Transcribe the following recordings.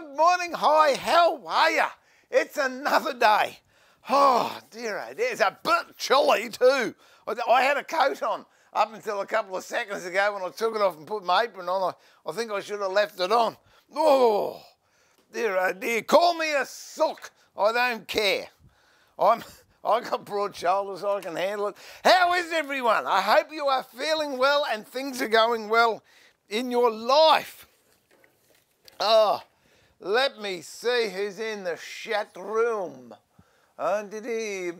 morning. Hi, how are you? It's another day. Oh, dear, oh. It's a bit chilly too. I, I had a coat on up until a couple of seconds ago when I took it off and put my apron on. I, I think I should have left it on. Oh, dear, oh dear. Call me a sook. I don't care. I'm. I got broad shoulders, I can handle it. How is everyone? I hope you are feeling well and things are going well in your life. Oh, let me see who's in the chat room. Andy,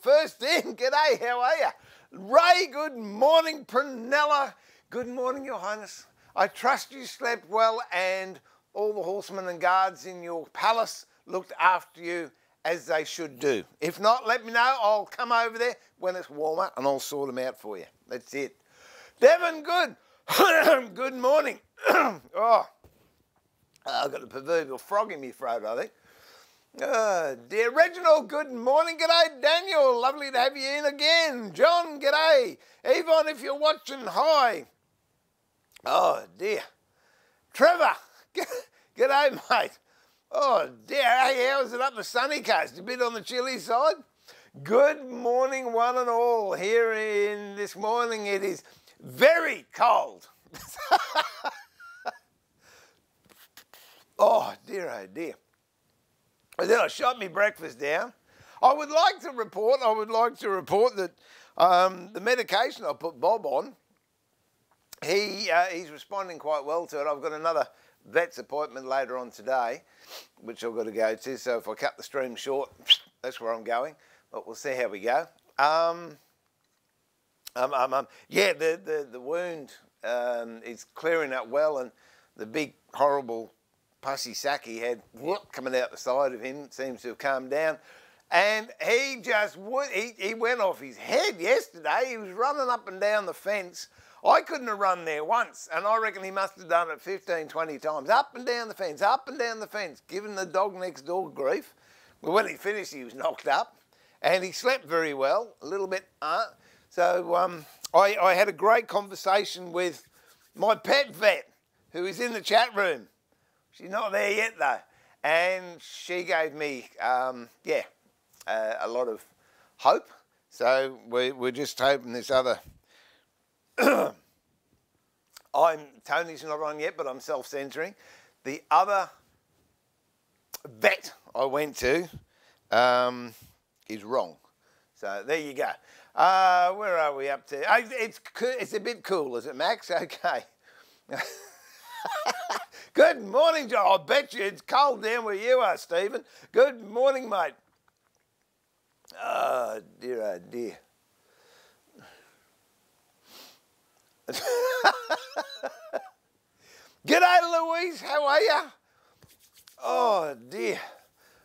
first in. G'day, how are you? Ray, good morning. Prunella, good morning, Your Highness. I trust you slept well and all the horsemen and guards in your palace looked after you as they should do. If not, let me know. I'll come over there when it's warmer and I'll sort them out for you. That's it. Devon, good. good morning. oh, I've got a proverbial frog in my throat, I think. Uh, dear Reginald, good morning. G'day, Daniel. Lovely to have you in again. John, g'day. Yvonne, if you're watching, hi. Oh, dear. Trevor, g'day, mate. Oh dear, hey, how is it up the sunny coast? A bit on the chilly side? Good morning, one and all. Here in this morning, it is very cold. oh dear, oh dear. And then I shut my breakfast down. I would like to report, I would like to report that um, the medication I put Bob on, he, uh, he's responding quite well to it. I've got another vet's appointment later on today, which I've got to go to. So if I cut the stream short, that's where I'm going. But we'll see how we go. Um, um, um, um yeah, the, the, the wound um, is clearing up well, and the big, horrible pussy sack he had whoop, coming out the side of him seems to have calmed down. And he just he, he went off his head yesterday. He was running up and down the fence I couldn't have run there once, and I reckon he must have done it 15, 20 times, up and down the fence, up and down the fence, giving the dog next door grief. But when he finished, he was knocked up, and he slept very well, a little bit. Uh, so um, I, I had a great conversation with my pet vet, who is in the chat room. She's not there yet, though. And she gave me, um, yeah, uh, a lot of hope. So we, we're just hoping this other I'm Tony's not on yet, but I'm self-censoring. The other vet I went to um, is wrong. So there you go. Uh, where are we up to? Oh, it's it's a bit cool, is it, Max? Okay. Good morning, John. I bet you it's cold down where you are, Stephen. Good morning, mate. Oh, dear, oh, dear. G'day, Louise. How are you? Oh, dear.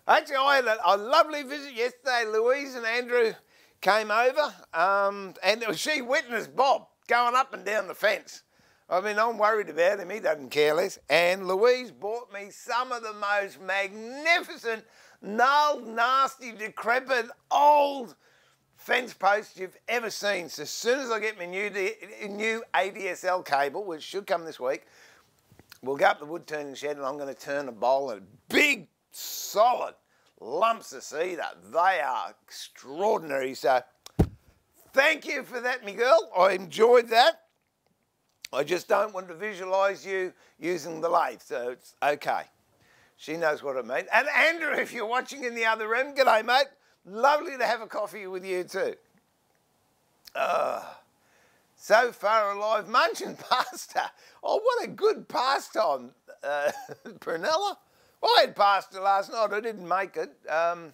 Actually, I had a, a, lovely visit yesterday. Louise and Andrew came over, um, and she witnessed Bob going up and down the fence. I mean, I'm worried about him. He doesn't care less. And Louise bought me some of the most magnificent, gnarled, nasty, decrepit, old fence posts you've ever seen. So as soon as I get my new, new ADSL cable, which should come this week, we'll go up the wood turning shed and I'm going to turn a bowl of big, solid lumps of cedar. They are extraordinary. So thank you for that, me girl. I enjoyed that. I just don't want to visualise you using the lathe, so it's okay. She knows what I mean. And Andrew, if you're watching in the other room, g'day, mate. Lovely to have a coffee with you too. Uh, so far alive, munching pasta. Oh, what a good pastime, uh, Prunella. I had pasta last night. I didn't make it. Um,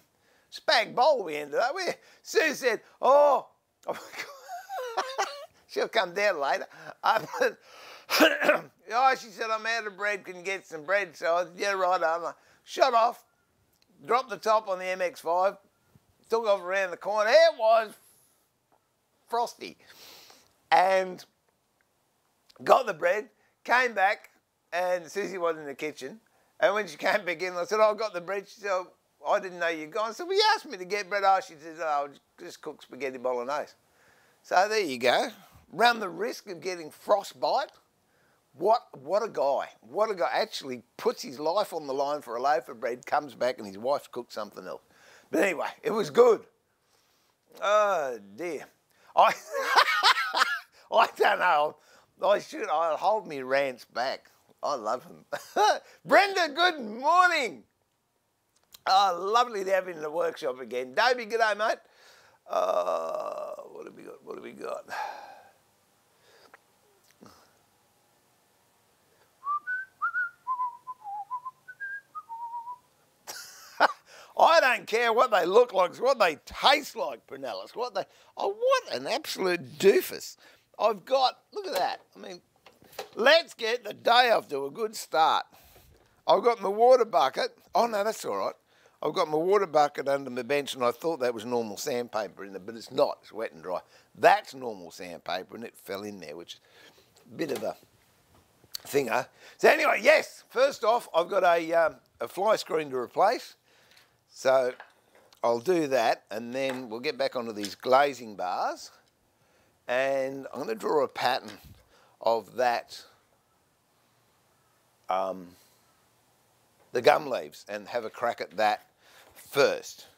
spag bowl we ended up with. Sue said, oh, oh she'll come down later. oh, she said, I'm out of bread. Can you get some bread? So I said, yeah, right. I'm shut off. Drop the top on the MX-5 took off around the corner. It was frosty. And got the bread, came back, and Susie was in the kitchen. And when she came back in, I said, oh, I got the bread. She said, oh, I didn't know you'd gone. I said, well, you asked me to get bread. Oh, she said, oh, I'll just cook spaghetti bolognese. So there you go. Run the risk of getting frostbite What, what a guy. What a guy. Actually puts his life on the line for a loaf of bread, comes back and his wife's cooked something else. But anyway, it was good. Oh dear. I, I don't know. I should, I'll hold me rants back. I love him. Brenda, good morning. Oh, lovely to have you in the workshop again. Davey, good day, mate. Uh, what have we got? What have we got? I don't care what they look like, what they taste like, Brunellis. What they oh what an absolute doofus. I've got look at that. I mean, let's get the day off to a good start. I've got my water bucket. Oh no, that's all right. I've got my water bucket under my bench and I thought that was normal sandpaper in there, but it's not. It's wet and dry. That's normal sandpaper and it fell in there, which is a bit of a thinger. So anyway, yes, first off, I've got a, um, a fly screen to replace. So I'll do that and then we'll get back onto these glazing bars and I'm going to draw a pattern of that, um, the gum leaves and have a crack at that first.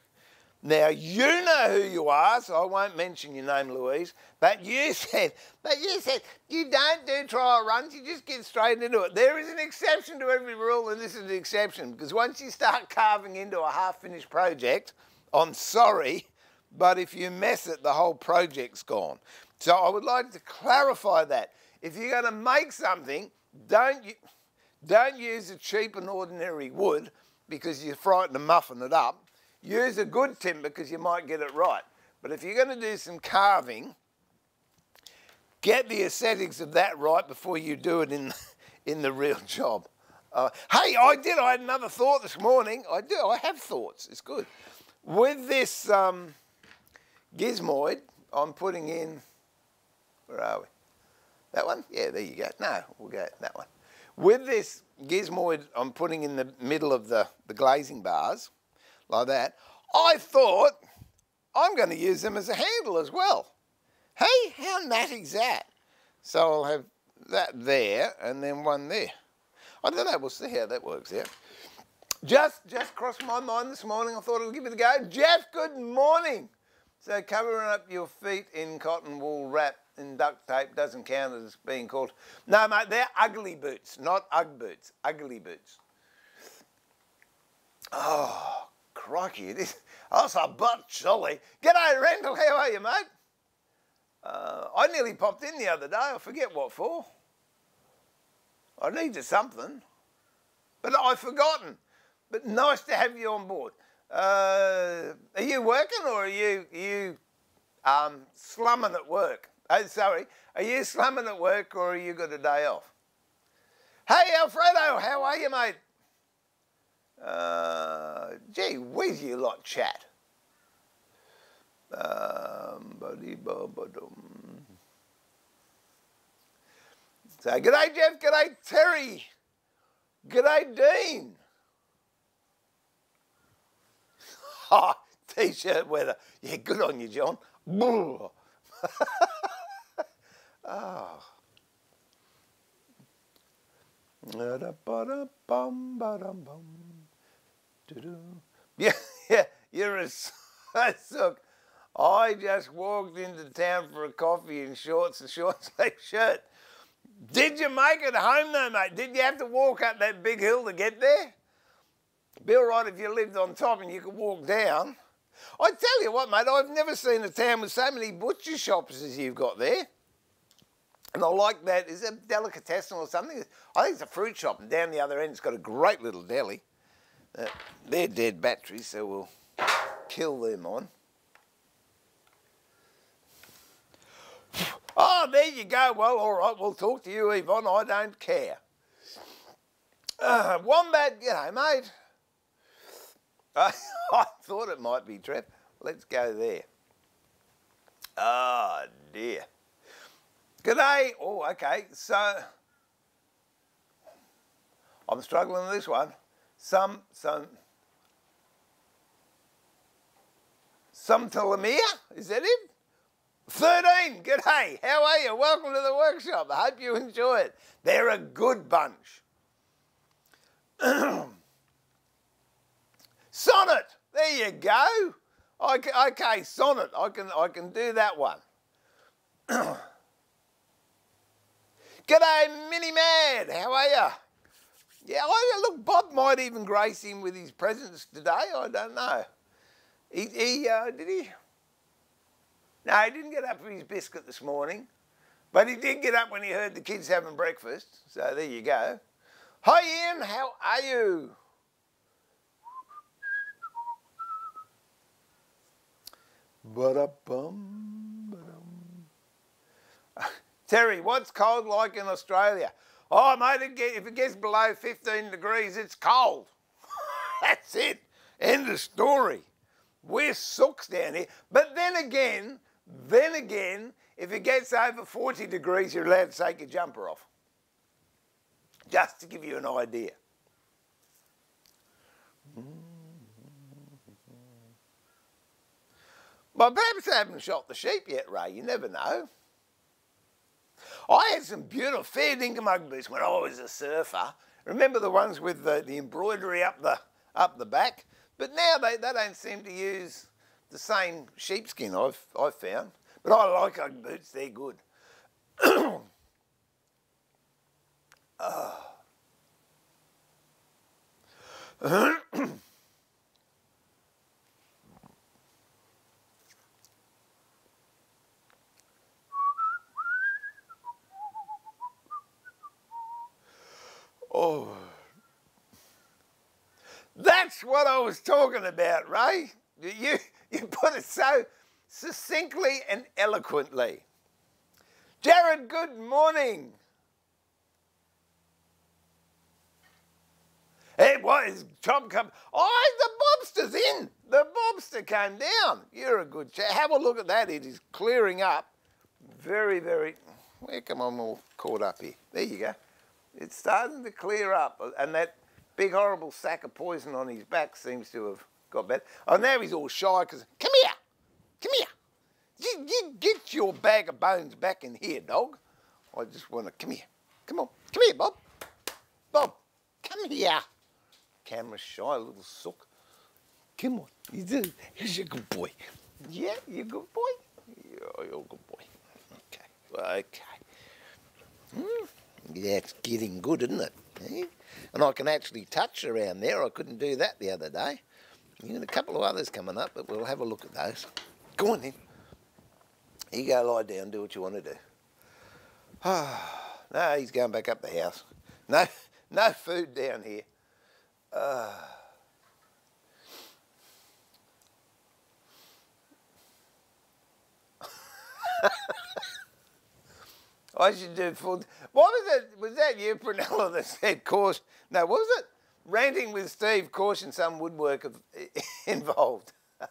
Now you know who you are, so I won't mention your name, Louise. But you said, but you said you don't do trial runs. You just get straight into it. There is an exception to every rule, and this is an exception because once you start carving into a half-finished project, I'm sorry, but if you mess it, the whole project's gone. So I would like to clarify that. If you're going to make something, don't don't use a cheap and ordinary wood because you're frightened of muffing it up Use a good timber because you might get it right. But if you're going to do some carving, get the aesthetics of that right before you do it in, in the real job. Uh, hey, I did. I had another thought this morning. I do. I have thoughts. It's good. With this um, gizmoid, I'm putting in. Where are we? That one? Yeah, there you go. No, we'll go that one. With this gizmoid, I'm putting in the middle of the, the glazing bars like that. I thought I'm going to use them as a handle as well. Hey, how natty's that? So I'll have that there and then one there. I don't know, we'll see how that works out. Just, just crossed my mind this morning. I thought I'd give it a go. Jeff, good morning. So covering up your feet in cotton wool wrap and duct tape doesn't count as being called. No, mate, they're ugly boots, not Ugg boots. Ugly boots. Oh, crikey, it is. That's a butt chilly. G'day, Randall. How are you, mate? Uh, I nearly popped in the other day. I forget what for. I needed something, but I've forgotten. But nice to have you on board. Uh, are you working or are you you um, slumming at work? Oh, sorry. Are you slumming at work or are you got a day off? Hey, Alfredo, how are you, mate? Uh, gee whiz, you lot chat. Um, so, g'day Jeff, g'day Terry, g'day Dean. Oh, t-shirt weather. Yeah, good on you, John. oh. Yeah, yeah, you're a sook. I just walked into town for a coffee in shorts and short sleeve shirt. Did you make it home though, mate? Did you have to walk up that big hill to get there? Be all right if you lived on top and you could walk down. I tell you what, mate, I've never seen a town with so many butcher shops as you've got there. And I like that. Is it delicatessen or something? I think it's a fruit shop, and down the other end it's got a great little deli. Uh, they're dead batteries, so we'll kill them on. Oh, there you go. Well, all right, we'll talk to you, Yvonne. I don't care. Uh, Wombat, you know, mate. I, I thought it might be Trev. Let's go there. Oh, dear. G'day. Oh, okay. So, I'm struggling with this one. Some, some, some telomere, is that it? 13, g'day, how are you? Welcome to the workshop. I hope you enjoy it. They're a good bunch. sonnet, there you go. Okay, okay, sonnet, I can, I can do that one. G'day, Mini Mad, how are you? Yeah, I, look, Bob might even grace him with his presence today, I don't know. He, he uh, did he? No, he didn't get up for his biscuit this morning, but he did get up when he heard the kids having breakfast. So there you go. Hi, Ian. How are you? Ba-da-bum, ba-dum. Terry, what's cold like in Australia? Oh, mate, if it gets below 15 degrees, it's cold. That's it. End of story. We're sooks down here. But then again, then again, if it gets over 40 degrees, you're allowed to take your jumper off. Just to give you an idea. But perhaps I haven't shot the sheep yet, Ray. You never know. I had some beautiful fair dinkum boots when I was a surfer. Remember the ones with the, the embroidery up the up the back? But now they, they don't seem to use the same sheepskin I've, I've found. But I like Ugg boots, they're good. oh. Oh. That's what I was talking about, Ray. You, you put it so succinctly and eloquently. Jared, good morning. It was Tom come. Oh, the bobster's in. The bobster came down. You're a good chap. Have a look at that. It is clearing up. Very, very. Where come I'm all caught up here? There you go. It's starting to clear up, and that big horrible sack of poison on his back seems to have got better. Oh, now he's all shy because, come here, come here. You, you get your bag of bones back in here, dog. I just want to, come here. Come on, come here, Bob. Bob, come here. Camera shy, little sook. Come on, you do. Here's your good boy. Yeah, you're a good boy. You're a good boy. Okay, okay. That's getting good, isn't it? Eh? And I can actually touch around there. I couldn't do that the other day. You a couple of others coming up, but we'll have a look at those. Go on then. You go lie down, do what you want to do. Ah, no, he's going back up the house. No, no food down here. Uh, I should do full. What was it? Was that you, Prunella, that said caution? No, what was it? Ranting with Steve, caution some woodwork involved.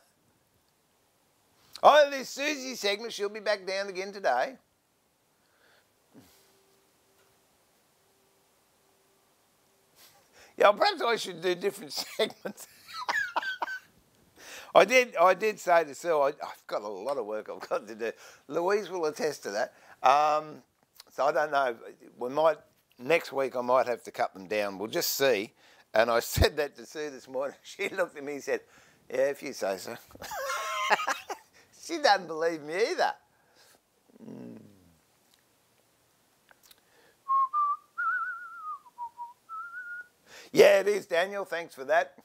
oh, this Susie segment, she'll be back down again today. Yeah, perhaps I should do different segments. I did. I did say to Sue, I, have got a lot of work I've got to do. Louise will attest to that. Um, so I don't know. We might next week. I might have to cut them down. We'll just see. And I said that to Sue this morning. She looked at me and said, "Yeah, if you say so." she doesn't believe me either. Mm. Yeah, it is, Daniel. Thanks for that.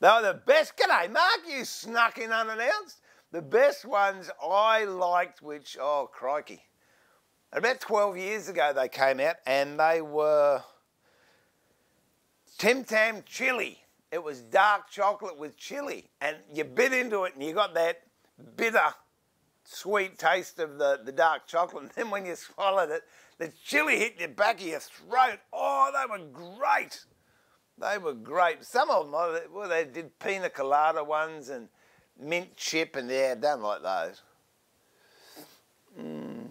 Now, the best, g'day, Mark, you snuck in unannounced. The best ones I liked, which, oh, crikey. About 12 years ago, they came out and they were Tim Tam chili. It was dark chocolate with chili. And you bit into it and you got that bitter, sweet taste of the, the dark chocolate. And then when you swallowed it, the chili hit the back of your throat. Oh, they were great. They were great. Some of them, oh, well, they did pina colada ones and mint chip, and yeah, done like those. Mm.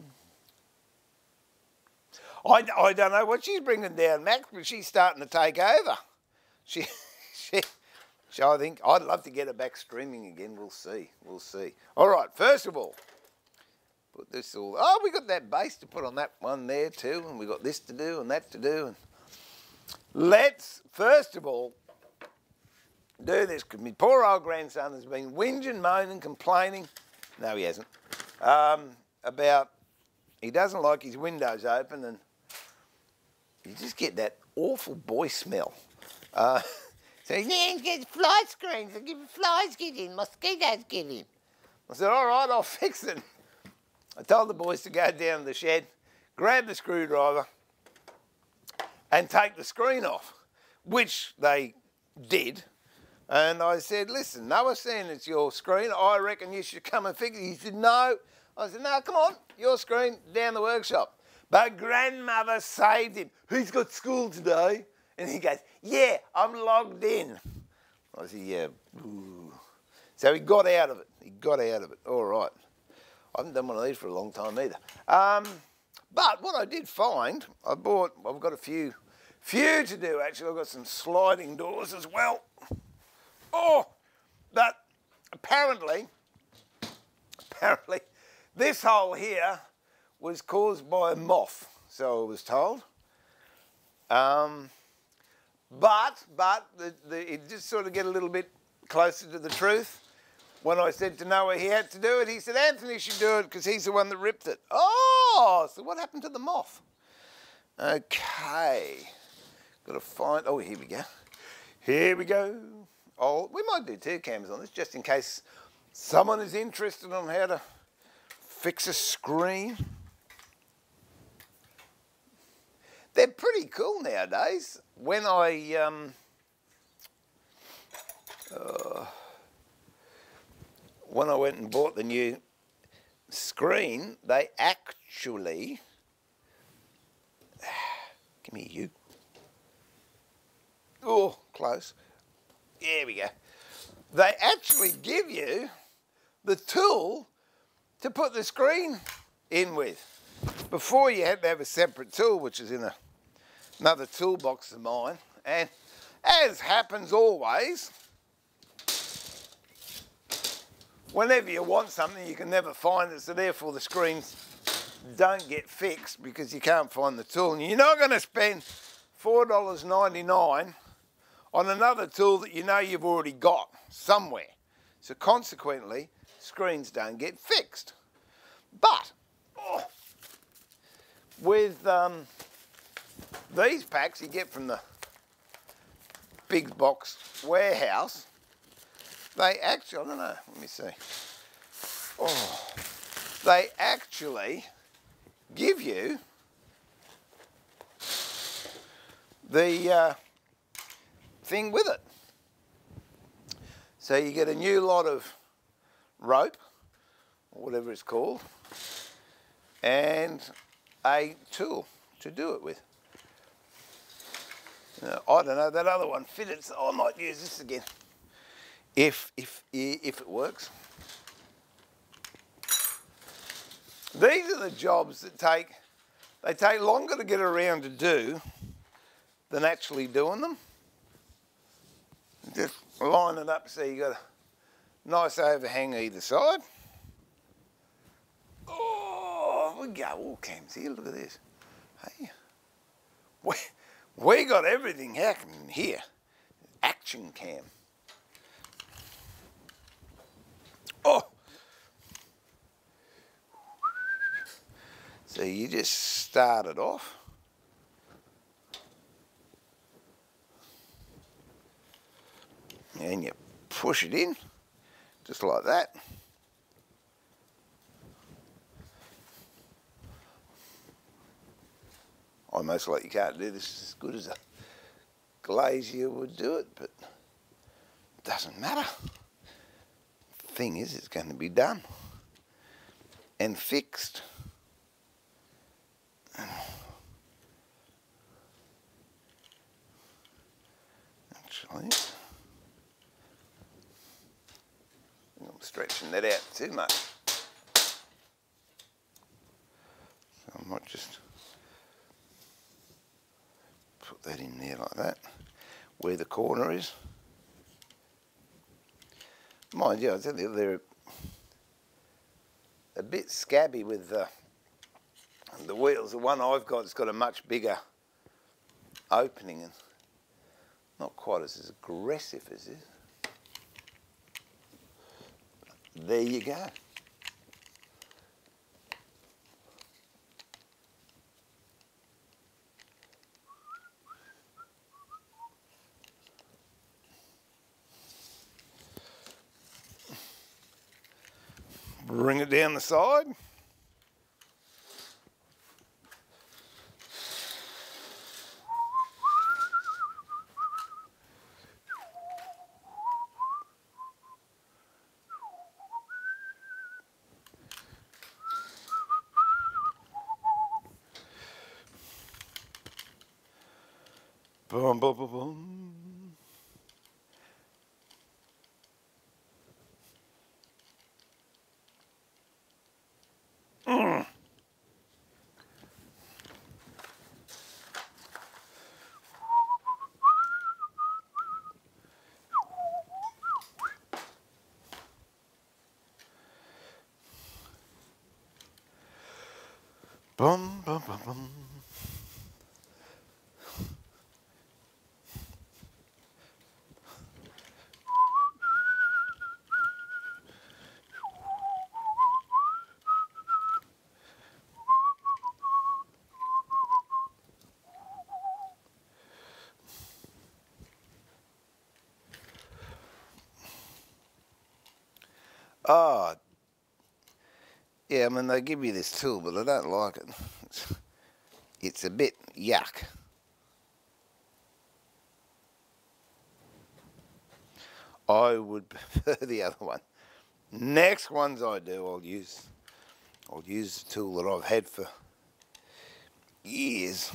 I, I don't know what she's bringing down, Max, but she's starting to take over. She, she, So I think I'd love to get it back streaming again. We'll see. We'll see. All right. First of all, put this all. Oh, we got that base to put on that one there too, and we got this to do and that to do. And let's first of all do this because my poor old grandson has been whinging, moaning, complaining. No, he hasn't. Um, about he doesn't like his windows open and you just get that awful boy smell. Uh, so he yeah, get fly screens. Flies get in, mosquitoes get in. I said, all right, I'll fix it. I told the boys to go down to the shed, grab the screwdriver, and take the screen off, which they did. And I said, listen, Noah saying it's your screen. I reckon you should come and fix it. He said, no. I said, no, come on, your screen down the workshop. But grandmother saved him. Who's got school today? And he goes, yeah, I'm logged in. I said, yeah. Ooh. So he got out of it. He got out of it. All right. I haven't done one of these for a long time either. Um, but what I did find, I bought, I've got a few, few to do actually. I've got some sliding doors as well. Oh, but apparently, apparently, this hole here was caused by a moth, so I was told. Um, but, but, the, the, it just sort of get a little bit closer to the truth. When I said to Noah he had to do it, he said Anthony should do it because he's the one that ripped it. Oh, so what happened to the moth? Okay, got to find, oh, here we go. Here we go. Oh, we might do two cams on this just in case someone is interested on how to fix a screen. They're pretty cool nowadays. When I um, uh, when I went and bought the new screen, they actually give me you. Oh, close. There we go. They actually give you the tool to put the screen in with. Before you had to have a separate tool, which is in a, another toolbox of mine. And as happens always, whenever you want something, you can never find it, so therefore the screens don't get fixed because you can't find the tool. And you're not going to spend $4.99 on another tool that you know you've already got somewhere. So consequently, screens don't get fixed. But oh, with um, these packs you get from the big box warehouse, they actually, I don't know, let me see. Oh, they actually give you the uh, thing with it. So you get a new lot of rope, or whatever it's called, and a tool to do it with. Now, I don't know, that other one fitted, so I might use this again, if, if, if it works. These are the jobs that take, they take longer to get around to do than actually doing them just line it up so you got a nice overhang either side. Oh, we got all oh, cams here, look at this. Hey, we, we got everything happening here. Action cam. Oh! So you just start it off. And you push it in just like that. Almost like you can't do this as good as a glazier would do it but it doesn't matter. Thing is it's going to be done and fixed. Actually stretching that out too much. So I might just put that in there like that, where the corner is. Mind you, I tell you, they're a bit scabby with the, the wheels. The one I've got's got a much bigger opening and not quite as aggressive as this. There you go. Bring it down the side. Boom, boom, boom. Bum, bum, bum, bum. Oh, yeah, I mean, they give you this tool, but I don't like it. It's, it's a bit yuck. I would prefer the other one. Next ones I do, I'll use, I'll use the tool that I've had for years.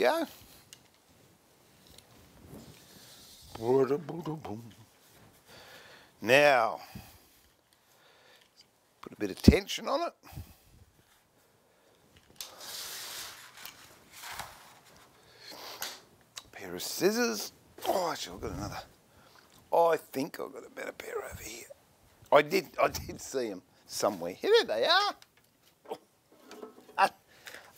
Go. Now, put a bit of tension on it. pair of scissors. Oh, actually, I've got another. Oh, I think I've got a better pair over here. I did, I did see them somewhere. Here they are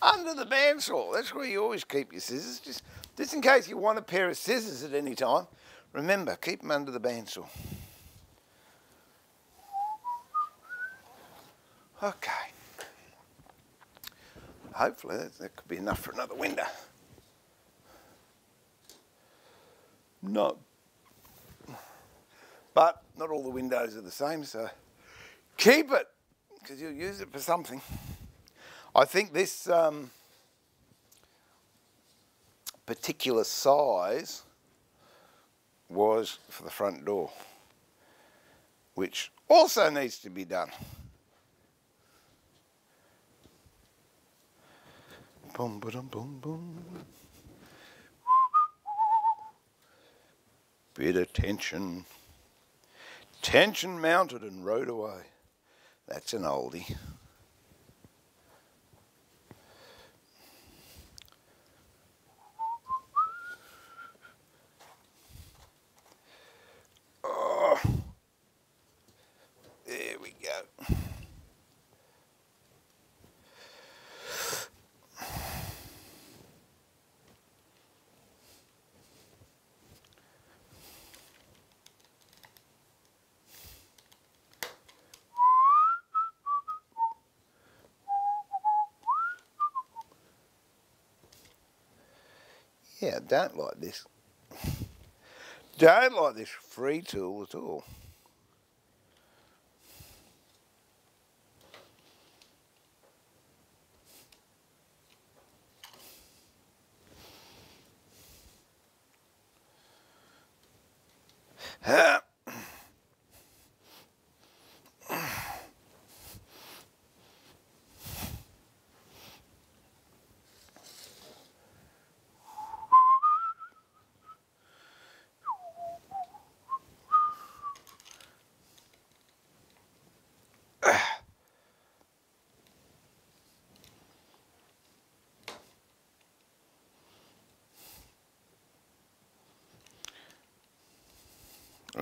under the bandsaw. That's where you always keep your scissors, just, just in case you want a pair of scissors at any time. Remember, keep them under the bandsaw. Okay. Hopefully that, that could be enough for another window. No. But not all the windows are the same, so keep it, because you'll use it for something. I think this um, particular size was for the front door, which also needs to be done. Boom, boom, boom, boom. Bit of tension. Tension mounted and rode away. That's an oldie. Yeah, don't like this. Don't like this free tool at all.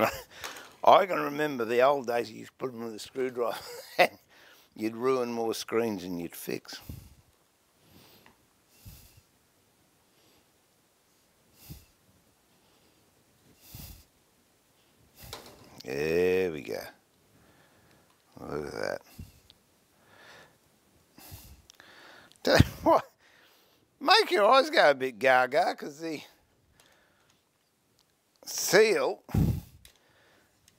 I can remember the old days you used to put them with a screwdriver and you'd ruin more screens than you'd fix. There we go. Look at that. What, make your eyes go a bit gaga because the seal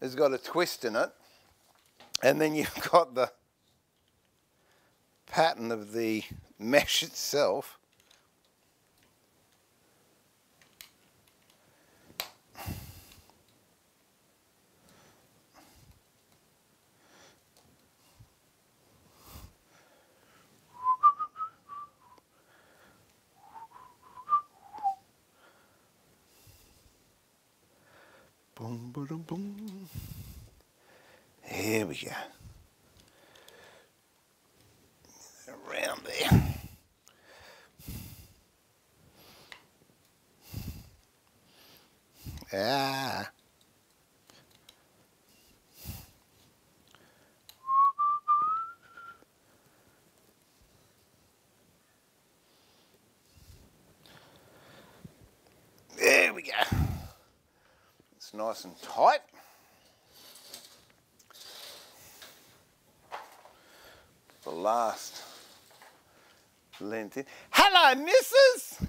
has got a twist in it. And then you've got the pattern of the mesh itself Boom, boom, boom. Here we go. Around there. Ah. There we go. It's nice and tight. The last length in. Hello, missus.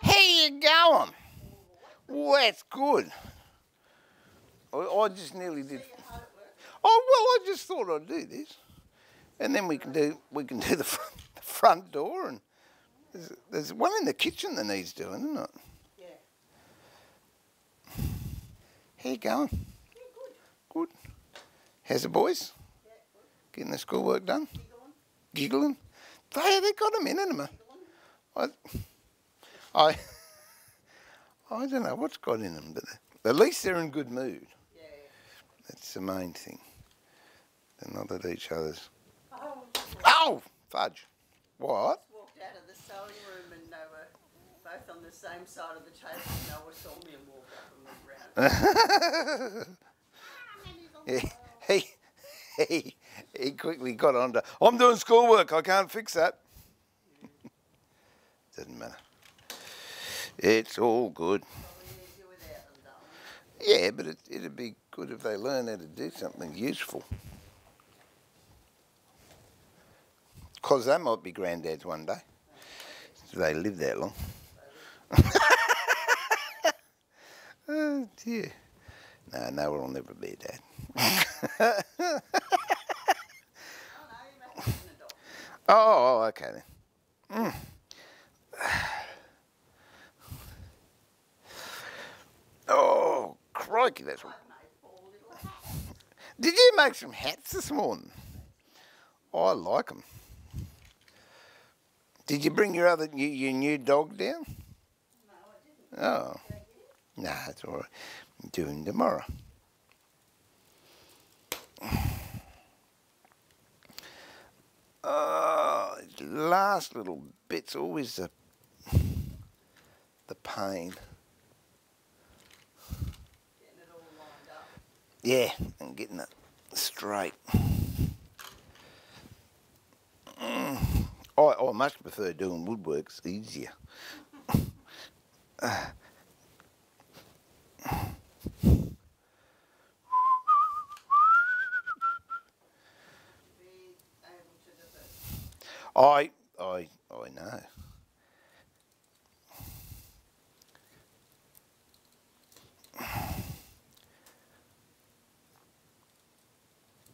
How you going? Well, that's good. I, I just nearly did. Oh well, I just thought I'd do this, and then we can do we can do the front, the front door, and there's, there's one in the kitchen that needs doing, isn't it? How you going? Yeah, good. Good. How's the boys? Yeah. Getting the schoolwork done? Giggling. Giggling? They, they got them in, haven't? I, I, I don't know what's got in them, but at least they're in good mood. Yeah. That's the main thing. They're not at each other's. Oh, Oh, fudge. What? walked out of the sewing room and both on the same side of the table and Noah saw me and walked up and round. he, he, quickly got on to, I'm doing schoolwork, I can't fix that. Doesn't matter. It's all good. Probably easier without them, darling. Yeah, but it, it'd be good if they learn how to do something useful. Because they might be granddads one day. If they live that long. Oh dear. No, no, we'll never be dad. Oh. Oh, oh, okay then. Mm. Oh, crikey, that's. Did you make some hats this morning? Oh, I like them. Did you bring your other your, your new dog down? Oh, nah, right. I'm doing tomorrow. Oh, last little bit's always the the pain. Yeah, and getting it straight. Mm. I, I much prefer doing woodworks easier. Be able to do it. I, I, I know.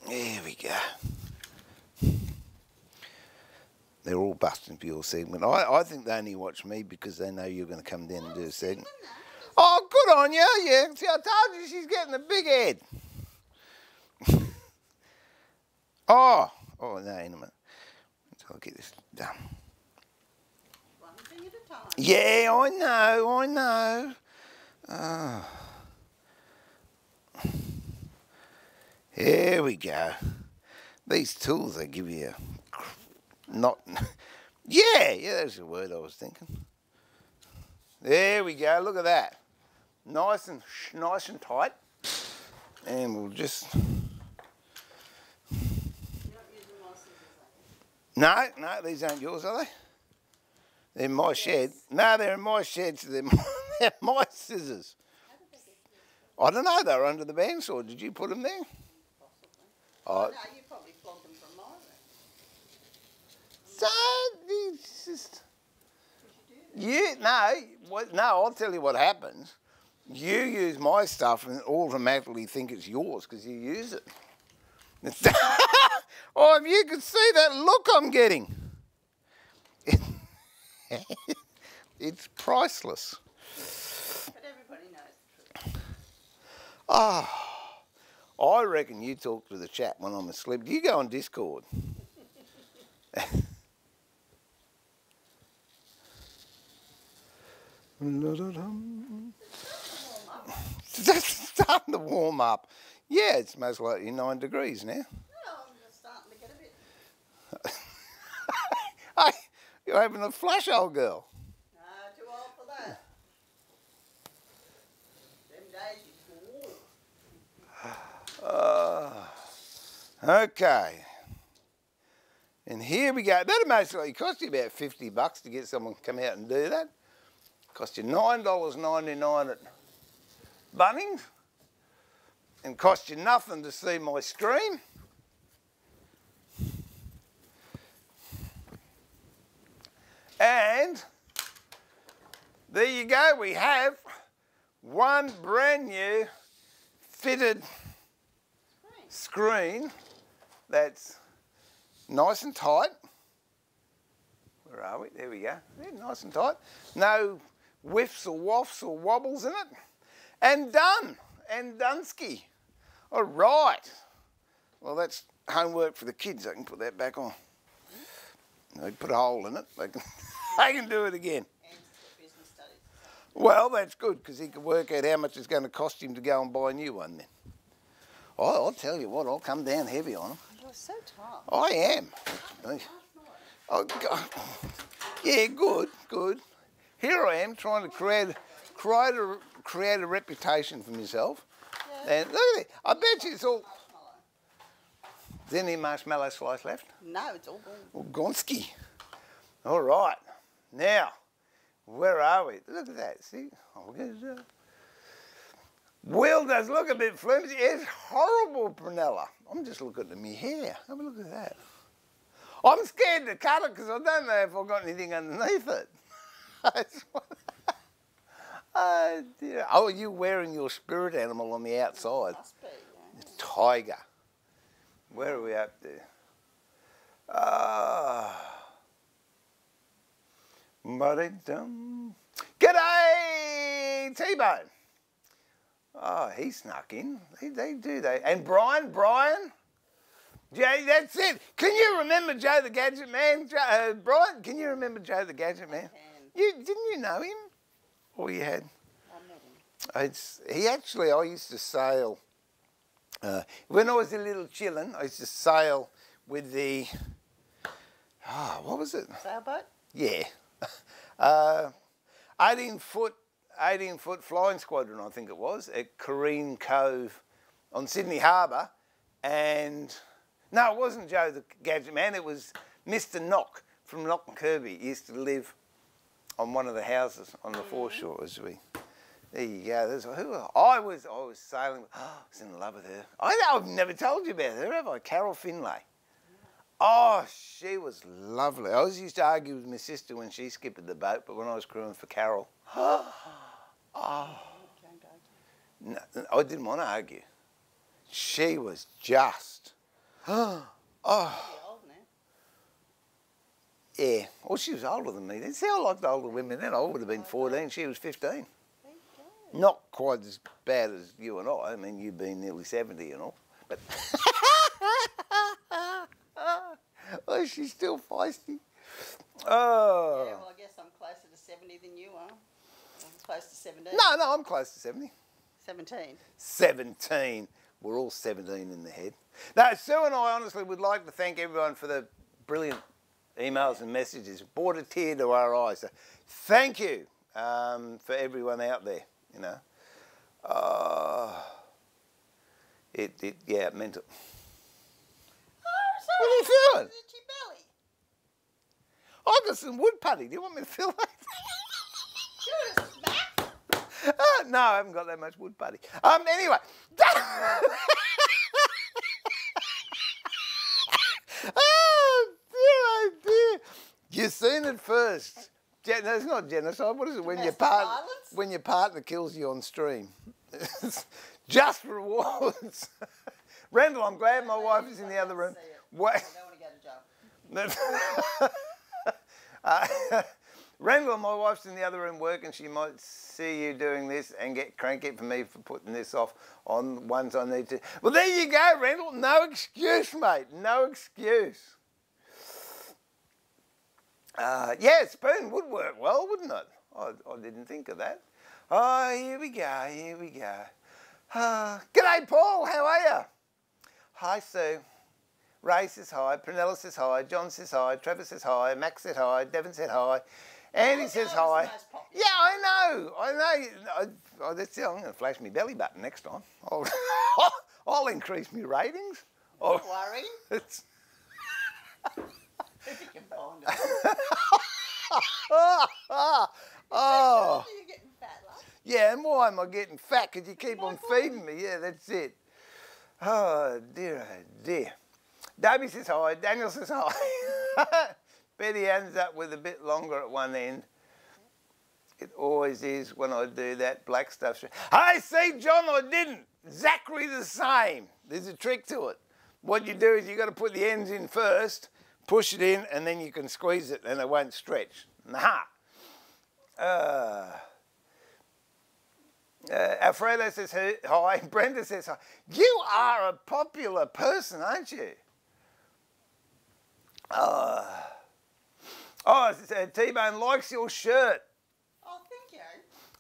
There we go. They're all busting for your segment. I, I think they only watch me because they know you're going to come down and do a segment. Oh, good on you. Yeah. See, I told you she's getting a big head. oh, oh, no, in a minute. I'll get this done. One thing at a time. Yeah, I know, I know. Oh. Here we go. These tools they give you, not. Yeah, yeah, that's the word I was thinking. There we go. Look at that. Nice and sh- nice and tight. And we'll just, You're not using my scissors, are no, no, these aren't yours, are they? They're in my shed. No, they're in my shed, so they're my, they're my scissors. I don't know, they were under the bandsaw. Did you put them there? you? Oh. oh, No, you probably flogged them from my room. So, it's just, you, no, what, no, I'll tell you what happens. You use my stuff and automatically think it's yours because you use it. Oh, if you could see that look I'm getting. it's priceless. But everybody knows the. Ah, I reckon you talk to the chat when I'm asleep. Do you go on Discord. It's starting to warm up. Yeah, it's most likely nine degrees now. Well, I'm just starting to get a bit. Hey, you're having a flush, old girl. No, too old for that. Them days is warm. Uh, okay. And here we go. That'll most likely cost you about 50 bucks to get someone to come out and do that. Cost you $9.99 at Bunnings. And cost you nothing to see my screen. And there you go. We have one brand new fitted screen that's nice and tight. Where are we? There we go. Yeah, nice and tight. No whiffs or wafts or wobbles in it. And done. And Dunsky. All right. Well, that's homework for the kids. I can put that back on. They put a hole in it. They can, they can do it again. And business studies. Well, that's good because he can work out how much it's going to cost him to go and buy a new one then. Oh, I'll tell you what, I'll come down heavy on him. Oh, you're so tough. I am. Oh, God. Yeah, good, good. Here I am trying to create, create, a, create a reputation for myself. And look at it. I bet you it's all. Is there any marshmallow slice left? No, it's all gone. Well, Gonski. All right. Now, where are we? Look at that. See? Oh, Will look at that. Wheel does look a bit flimsy. It's horrible, Prunella. I'm just looking at me hair. Have a look at that. I'm scared to cut it because I don't know if I've got anything underneath it. That's what- oh, you're wearing your spirit animal on the outside. Be, yeah. Tiger. Where are we up there? Ah. Ba-dum. G'day, T-Bone. Oh, he snuck in. They, they do they. And Brian, Brian. Jay, that's it. Can you remember Joe the Gadget Man? Jo- uh, Brian, can you remember Joe the Gadget Man? You didn't you know him? Or you had? I met him. It's, he actually, I used to sail, uh, when I was a little chillin', I used to sail with the, ah, what was it? Sailboat? Yeah. Uh, 18 foot, 18 foot flying squadron, I think it was, at Careening Cove on Sydney Harbour. And no, it wasn't Joe the Gadget Man, it was Mr. Nock from Nock and Kirby. He used to live on one of the houses on the foreshore as we. There you go. There's who I was. I was sailing. with- I was in love with her. I, I've never told you about her, have I? Carol Finlay. Oh, she was lovely. I always used to argue with my sister when she skipped the boat, but when I was crewing for Carol, oh, Don't no, I didn't want to argue. She was just, oh, You're old now. Yeah. Well, she was older than me. then. See, I liked older women then. I would have been 14. She was 15. There you go. Not quite as bad as you and I. I mean, you've been nearly 70 and all. But oh, she's still feisty. Oh. Yeah, well, I guess I'm closer to 70 than you are. I'm close to 17. No, no, I'm close to 70. 17. 17. We're all 17 in the head. Now, Sue and I honestly would like to thank everyone for the brilliant emails and messages. Brought a tear to our eyes. So thank you um, for everyone out there, you know. Uh, it, it yeah, it meant it. Oh, What are you feeling? belly. I got some wood putty. Do you want me to fill that? You would have smacked. Uh, no, I haven't got that much wood putty. Um, anyway. oh, dear, oh, dear. You seen it first. Gen- no, it's not genocide. What is it? When your partner violence? when your partner kills you on stream. Just rewards. Randall, I'm glad my wife is in the other room. Wait. I don't want to go to jail. uh, Randall, my wife's in the other room working. She might see you doing this and get cranky for me for putting this off on ones I need to. Well, there you go, Randall. No excuse, mate. No excuse. Uh, yeah, spoon would work well, wouldn't it? I, I didn't think of that. Oh, here we go. Here we go. Uh, G'day, Paul. How are you? Hi, Sue. Ray says hi, Prunella says hi, John says hi, Trevor says hi, Max said hi, Devon said hi, Andy Oh, says hi. Yeah, I know, I know. I, oh, that's. I'm going to flash my belly button next time. I'll, I'll increase my ratings. Oh, Don't worry. you can find it. oh, oh, You're getting fat, love. yeah, and why am I getting fat? Because you keep on feeding me. Yeah, that's it. Oh, dear, oh, dear. Davey says hi. Daniel says hi. Betty ends up with a bit longer at one end. It always is when I do that black stuff. Hey, see, John, I didn't. Zachary the same. There's a trick to it. What you do is you've got to put the ends in first, push it in, and then you can squeeze it, and it won't stretch. Nah. Uh, uh, Alfredo says hi-. Brenda says hi. You are a popular person, aren't you? Uh, oh, uh, T-Bone likes your shirt. Oh, thank you.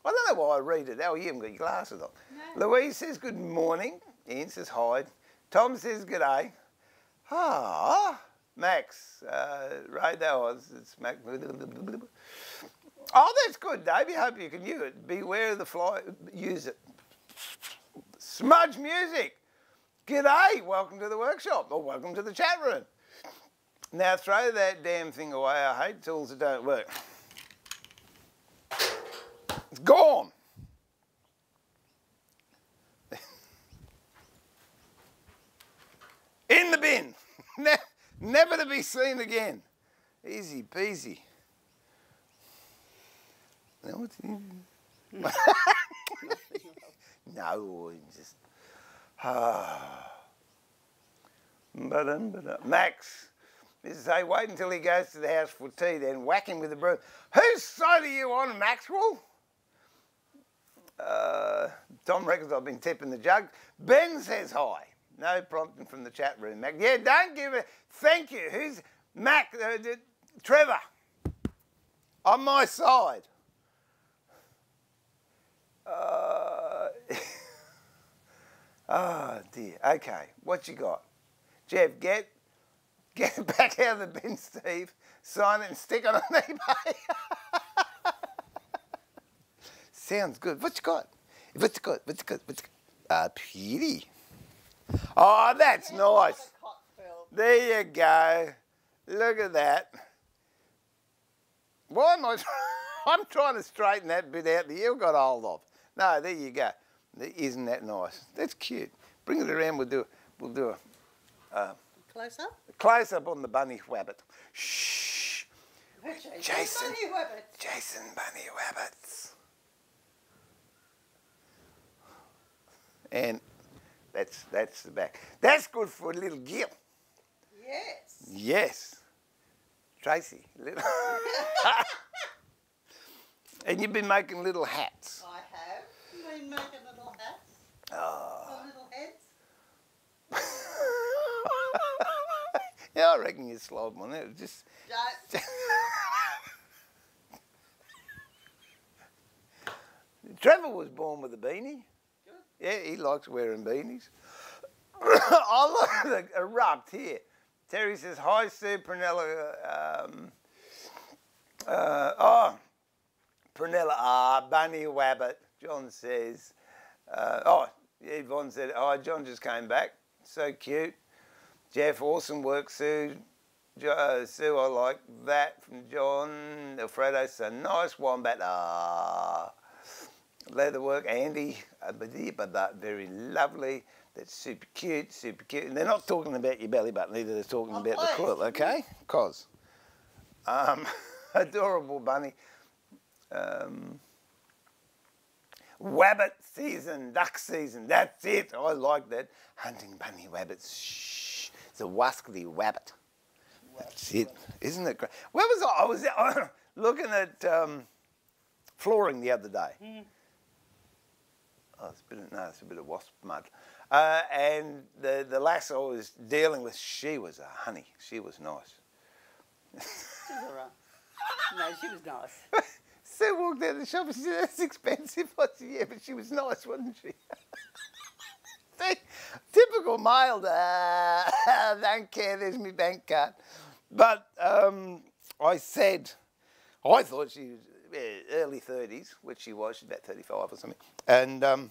I don't know why I read it. Oh, you haven't got your glasses on. No. Louise says good morning. Ian says hi. Tom says good day. Ah, Max. Uh, right there was. It's Max. Oh, that's good, Dave. I hope you can use it. Beware of the fly. Use it. Smudge music. G'day. Welcome to the workshop or welcome to the chat room. Now throw that damn thing away. I hate tools that don't work. It's gone. In the bin. Ne- Never to be seen again. Easy peasy. No, no, just. Ah. Max. This is, hey, wait until he goes to the house for tea, then whack him with a broom. Whose side are you on, Maxwell? Uh, Tom reckons I've been tipping the jug. Ben says hi. No prompting from the chat room, Mac. Yeah, don't give it. Thank you. Who's Mac? Uh, Trevor. On my side. Uh, oh dear. Okay, what you got? Jeff, get get back out of the bin, Steve. Sign it and stick it on eBay. Sounds good. What you got? What's good? What's good? What's good? Uh, pretty. Oh, that's nice. There you go. Look at that. Why am I? I'm trying to straighten that bit out that you got hold of. No, there you go. Isn't that nice? That's cute. Bring it around. We'll do. We'll do a uh, Close up. close up on the bunny rabbit. Shh. Jason. Jason. Bunny rabbit. Jason Bunny Rabbits. And that's that's the back. That's good for a little gill. Yes. Yes. Tracy. Little and you've been making little hats. I have been making little hats Oh. little heads. yeah, I reckon you slob on it. Just Don't. Trevor was born with a beanie. Yeah, he likes wearing beanies. I at the erupt here. Terry says, Hi, Sue Prunella. Um, uh, oh, Prunella, ah, Bunny Wabbit. John says, uh, Oh, Yvonne said, oh, John just came back. So cute. Jeff, awesome work, Sue. Jo- uh, Sue, I like that from John. Alfredo, so nice wombat. Ah. Leatherwork, Andy, but that very lovely. That's super cute, super cute. And they're not talking about your belly button either, they're talking Oh, about the quilt, okay? Cos. Um, adorable bunny. Um, Wabbit season, duck season, that's it. I like that. Hunting bunny wabbits. Shh. It's a wascally wabbit. That's it. Isn't it great? Where was I? I was looking at um, flooring the other day. Oh, it's a bit of, no, it's a bit of wasp mud. Uh, and the, the lass I was dealing with, she was a honey. She was nice. She's all right. No, she was nice. Sue walked out of the shop and she said, that's expensive. I said, yeah, but she was nice, wasn't she? See, typical male, uh, don't care, there's my bank card. But um, I said, I thought she was early 30s, which she was, she's about 35 or something. And um,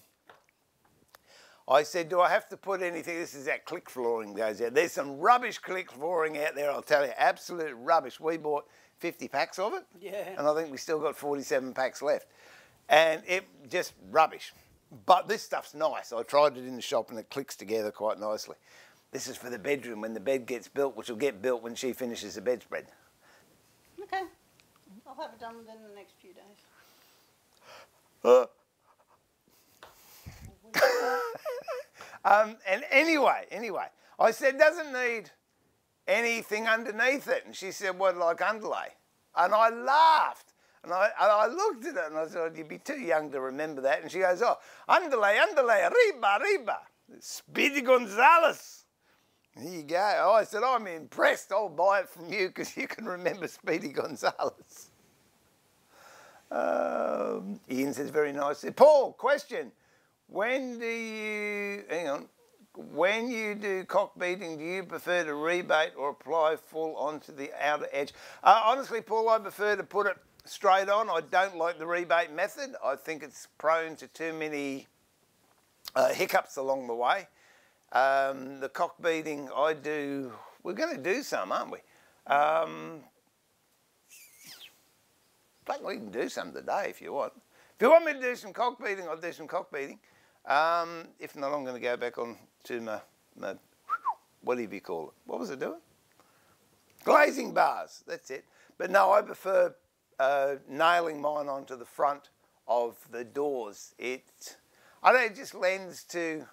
I said, do I have to put anything? This is that click flooring goes out. There's some rubbish click flooring out there, I'll tell you, absolute rubbish. We bought 50 packs of it. Yeah. And I think we still got 47 packs left. And it just rubbish. But this stuff's nice. I tried it in the shop and it clicks together quite nicely. This is for the bedroom when the bed gets built, which will get built when she finishes the bedspread. Okay. I'll have it done within the next few days. Uh. um, and anyway, anyway, I said, doesn't need anything underneath it. And she said, what, like underlay? And I laughed. And I, and I looked at it and I said, you'd be too young to remember that. And she goes, oh, underlay, underlay, arriba, arriba. Speedy Gonzales. There you go. I said, I'm impressed. I'll buy it from you because you can remember Speedy Gonzales. Um, Ian says very nicely. Paul, question. When do you, hang on, when you do cock beading, do you prefer to rebate or apply full onto the outer edge? Uh, honestly, Paul, I prefer to put it straight on. I don't like the rebate method. I think it's prone to too many uh, hiccups along the way. Um, the cock beading, I do, we're going to do some, aren't we? Um, but we can do some today if you want. If you want me to do some cock beading, I'll do some cock beading. Um, if not, I'm going to go back on to my, my whatever you call it. What was it doing? Glazing bars, that's it. But no, I prefer uh, nailing mine onto the front of the doors. It, I don't know, it just lends to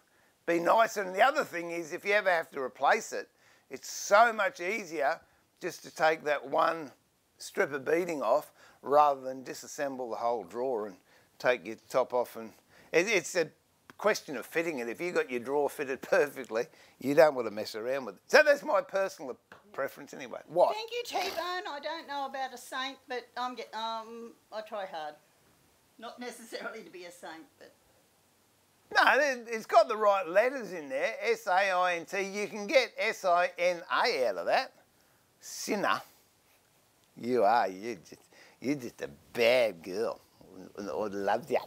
be nicer. And the other thing is, if you ever have to replace it, it's so much easier just to take that one strip of beading off rather than disassemble the whole drawer and take your top off. And it, it's a question of fitting it. If you got your drawer fitted perfectly, you don't want to mess around with it. So that's my personal preference anyway. What? Thank you, T-Bone. I don't know about a saint, but I'm get, um, I try hard. Not necessarily to be a saint, but No, it- it's got the right letters in there. S A I N T. You can get S I N A out of that. Sinner. You are. You just. You're just a bad girl. I love you.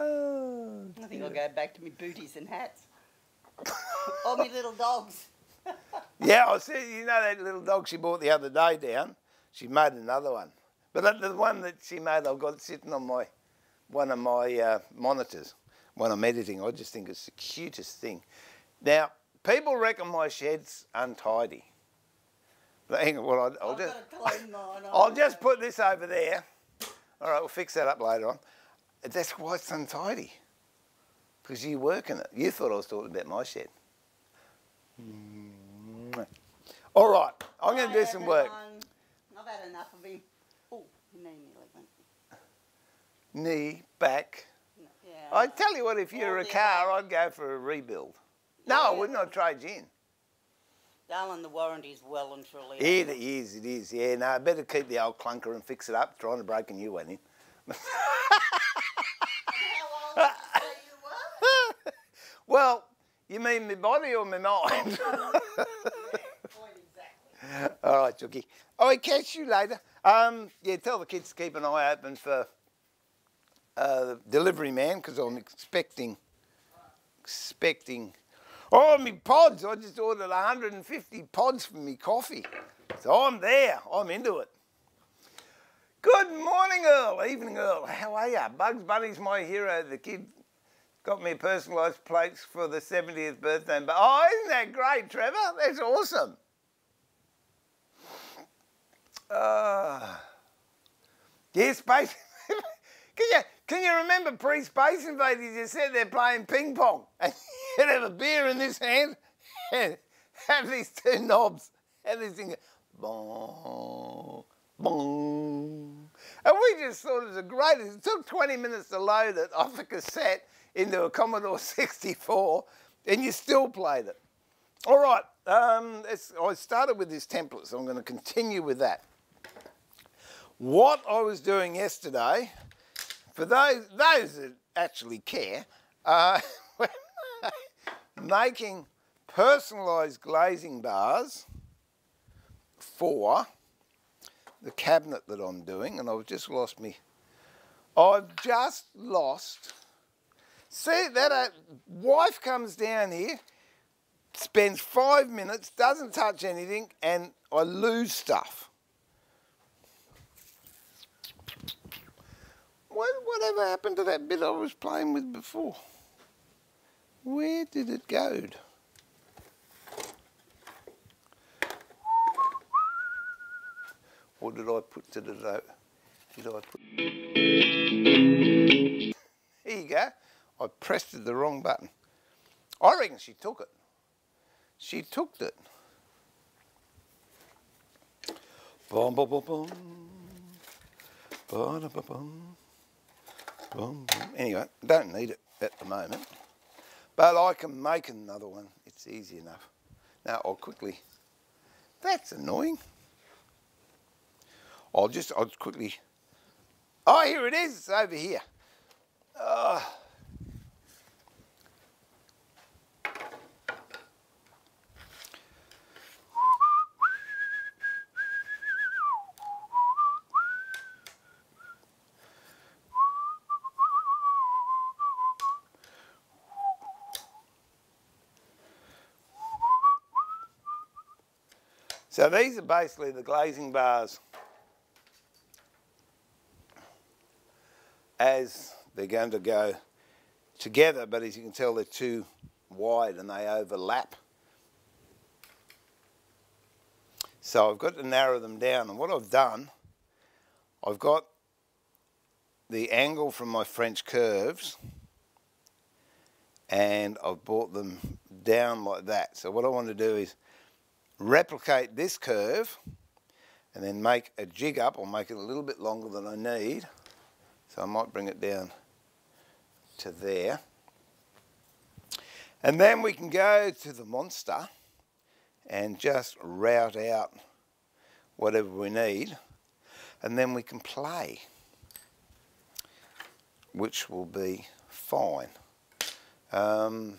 Oh, I think I'll go back to my booties and hats. or my little dogs. Yeah, I see. You know that little dog she bought the other day down. She made another one, but that, the one that she made, I've got sitting on my one of my uh, monitors when I'm editing. I just think it's the cutest thing. Now, people reckon my shed's untidy. Hang on, well, I'll, I'll just got to clean mine. I'll just put this over there. All right, we'll fix that up later on. That's why it's untidy. Because you work in it. You thought I was talking about my shed. All right, I'm going to do some work. I've had enough of him. Oh, knee nearly went. Knee, back. Yeah. I tell you what, if you're a car, I'd go for a rebuild. No, I would not i trade you in. Darling, the warranty's well and truly. yeah, It is, it is. Yeah, no, I better keep the old clunker and fix it up. Trying to break a new one in. How old did you say you were? well, you mean my body or my mind? All right, Chucky. I'll catch you later. Um, yeah, tell the kids to keep an eye open for uh, the delivery man because I'm expecting, expecting. Oh, me pods! I just ordered 150 pods for me coffee, so I'm there. I'm into it. Good morning, Earl. Evening, Earl. How are ya? Bugs Bunny's my hero. The kid got me personalised plates for the 70th birthday. But oh, isn't that great, Trevor? That's awesome. Uh, yeah, Space. can you can you remember pre-Space Invaders? You sat there playing ping pong, and you'd have a beer in this hand, and have these two knobs, and this thing, boom, boom, and we just thought it was the greatest. It took 20 minutes to load it off a cassette into a Commodore 64, and you still played it. All right, um, I started with this template, so I'm going to continue with that. What I was doing yesterday, for those, those that actually care, uh, making personalised glazing bars for the cabinet that I'm doing, and I've just lost me. I've just lost. See that uh, wife comes down here, spends five minutes, doesn't touch anything, and I lose stuff. What, whatever happened to that bit I was playing with before? Where did it go? Or did I put to the Did I put? Here you go. I pressed the wrong button. I reckon she took it. She took it. Bum, bum, bum, bum. Ba, ba, bum. Anyway, don't need it at the moment. But I can make another one. It's easy enough. Now I'll quickly, that's annoying. I'll just, I'll quickly, oh here it is, it's over here. Uh, So these are basically the glazing bars as they're going to go together, but as you can tell, they're too wide and they overlap. So I've got to narrow them down. And what I've done, I've got the angle from my French curves and I've brought them down like that. So what I want to do is replicate this curve and then make a jig up or make it a little bit longer than I need. So I might bring it down to there. And then we can go to the monster and just route out whatever we need. And then we can play, which will be fine. Um,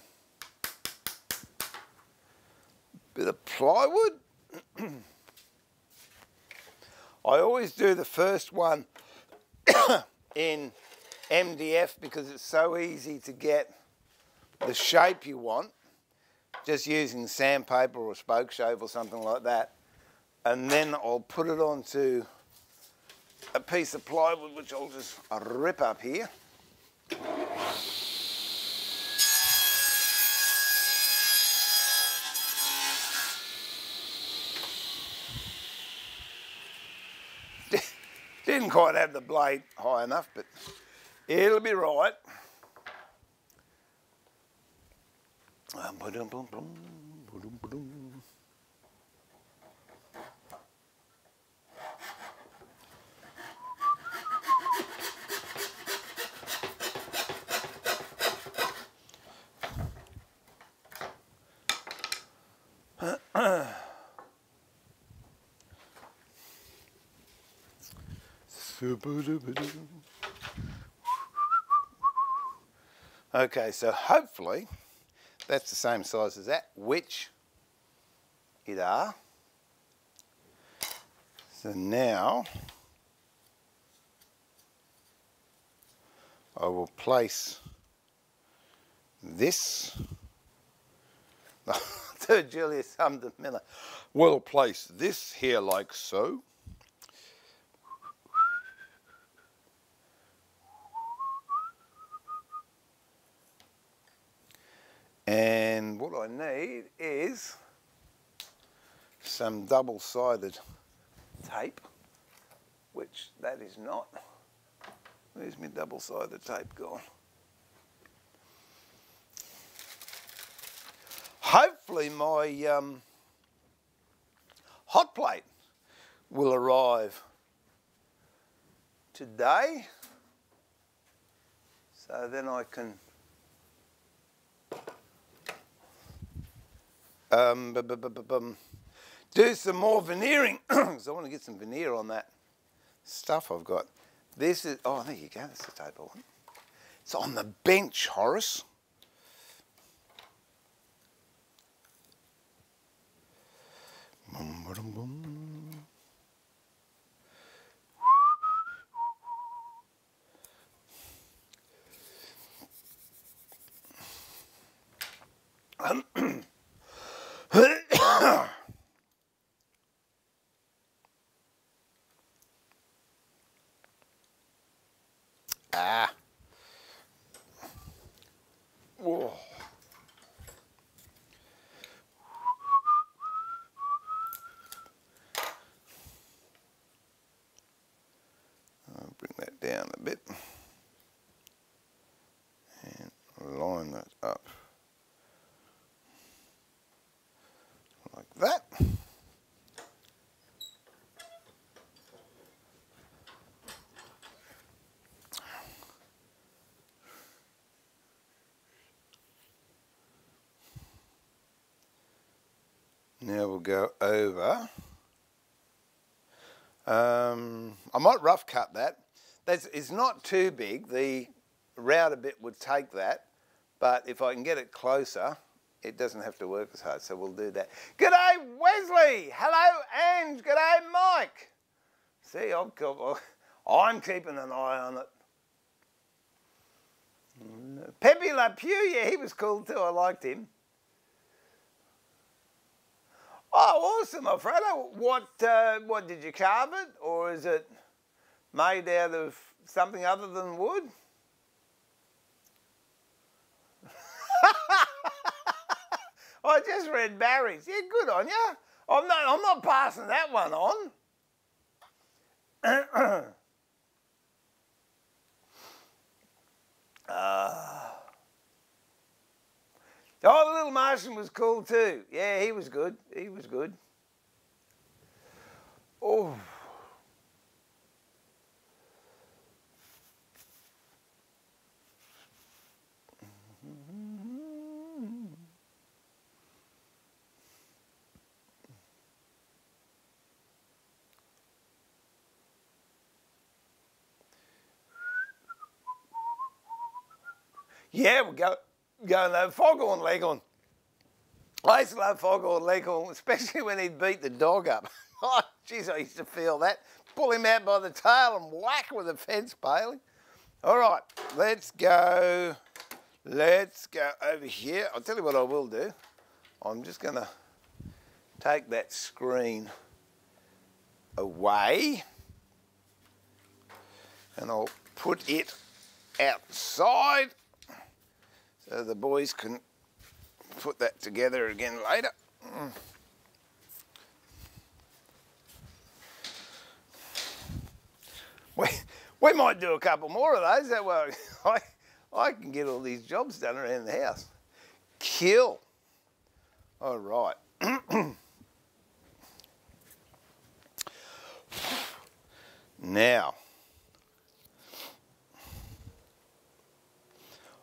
bit of plywood. I always do the first one in MDF because it's so easy to get the shape you want just using sandpaper or spoke shave or something like that and then I'll put it onto a piece of plywood which I'll just rip up here Didn't quite have the blade high enough, but it'll be right. Um, Okay, so hopefully that's the same size as that, which it are. So now I will place this. to Julius Sumner Miller. We'll place this here like so. And what I need is some double-sided tape, which that is not. Where's my double-sided tape gone? Hopefully my um, hot plate will arrive today. So then I can um, bu- bu- bu- do some more veneering. so I want to get some veneer on that stuff I've got. This is, oh, there you go, that's the I want. It's on the bench, Horace. Bum, ba-dum, bum. Ah. Whoa. I'll bring that down a bit and line that up like that. Now we'll go over. Um, I might rough cut that. That's, it's not too big. The router bit would take that, but if I can get it closer, it doesn't have to work as hard, so we'll do that. G'day, Wesley. Hello, Ange. G'day, Mike. See, I'm, I'm keeping an eye on it. Pepe Le Pew, yeah, he was cool too. I liked him. Oh, awesome, Alfredo. What, uh, what did you carve it, or is it made out of something other than wood? I just read Barry's. Yeah, good on you. I'm not, I'm not passing that one on. uh, oh, the little Martian was cool too. Yeah, he was good. He was good. Oh. Yeah, we're go, going over Foghorn Leghorn. I used to love Foghorn Leghorn, especially when he'd beat the dog up. oh, jeez, I used to feel that. Pull him out by the tail and whack with a fence paling. All right, let's go. Let's go over here. I'll tell you what I will do. I'm just going to take that screen away and I'll put it outside so the boys can put that together again later. Mm. We, we might do a couple more of those. That way I, I can get all these jobs done around the house. Kill. All right. now,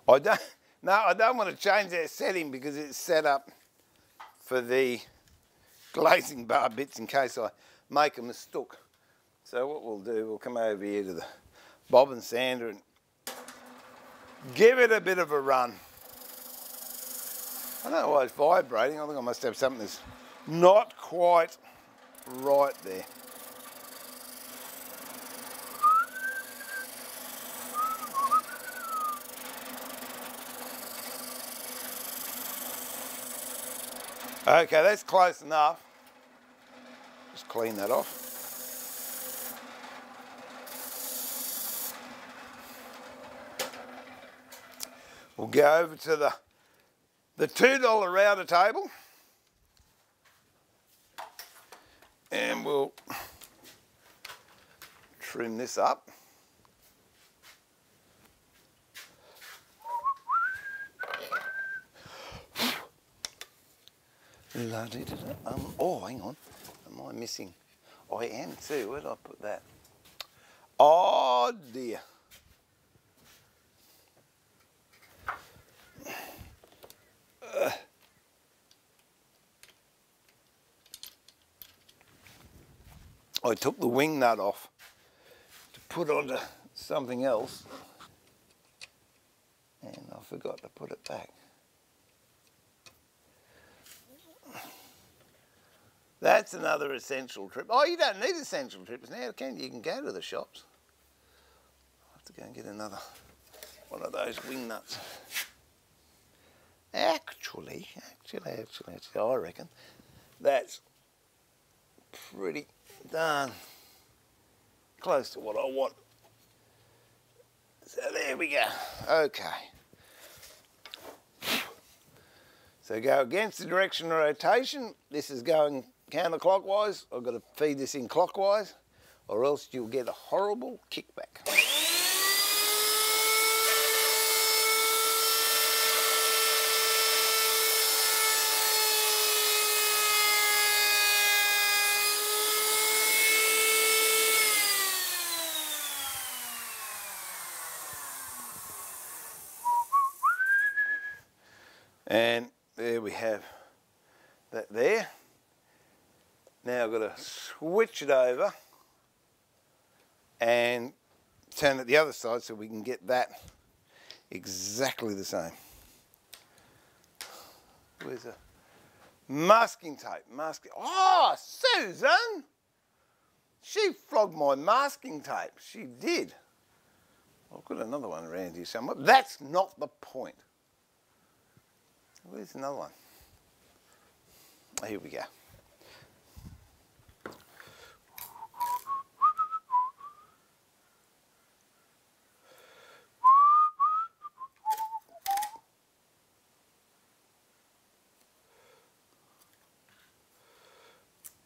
I don't, no, I don't want to change that setting because it's set up for the glazing bar bits in case I make a mistake. So what we'll do, we'll come over here to the bobbin sander and give it a bit of a run. I don't know why it's vibrating. I think I must have something that's not quite right there. Okay, that's close enough. Just clean that off. We'll go over to the, the $2 router table. And we'll trim this up. La -di -da -da. Um, oh, hang on. Am I missing? I am too. Where did I put that? Oh dear. Ugh. I took the wing nut off to put onto something else and I forgot to put it back. That's another essential trip. Oh, you don't need essential trips now, can you? You can go to the shops. i have to go and get another one of those wing nuts. Actually, actually, actually, actually, I reckon that's pretty darn close to what I want. So there we go. Okay. So go against the direction of rotation. This is going counterclockwise. I've got to feed this in clockwise or else you'll get a horrible kickback. And there we have that there. Now I've got to switch it over and turn it the other side so we can get that exactly the same. Where's the masking tape? Masking. Oh, Susan! She flogged my masking tape. She did. I've got another one around here somewhere. That's not the point. Where's another one? Here we go.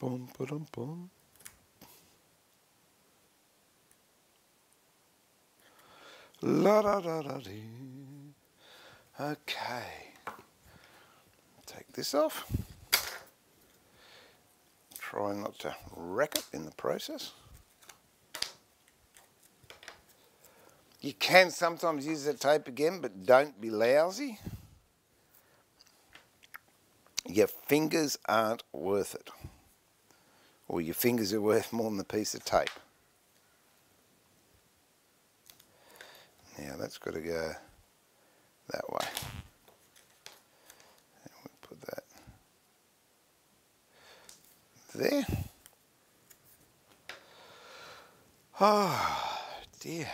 Bum, ba, dum, bum. La da da da dee. Okay. Take this off. Try not to wreck it in the process. You can sometimes use the tape again, but don't be lousy. Your fingers aren't worth it or your fingers are worth more than a piece of tape. Now that's got to go that way. And we put that there. Oh dear.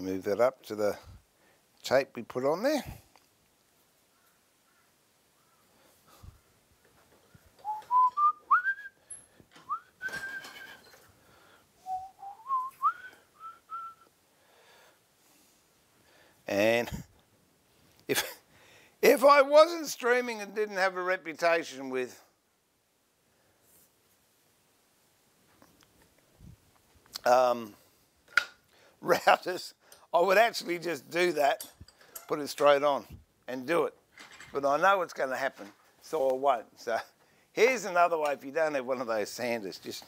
Move that up to the tape we put on there. And if if I wasn't streaming and didn't have a reputation with um, routers I would actually just do that, put it straight on and do it. But I know what's going to happen, so I won't. So here's another way if you don't have one of those sanders, just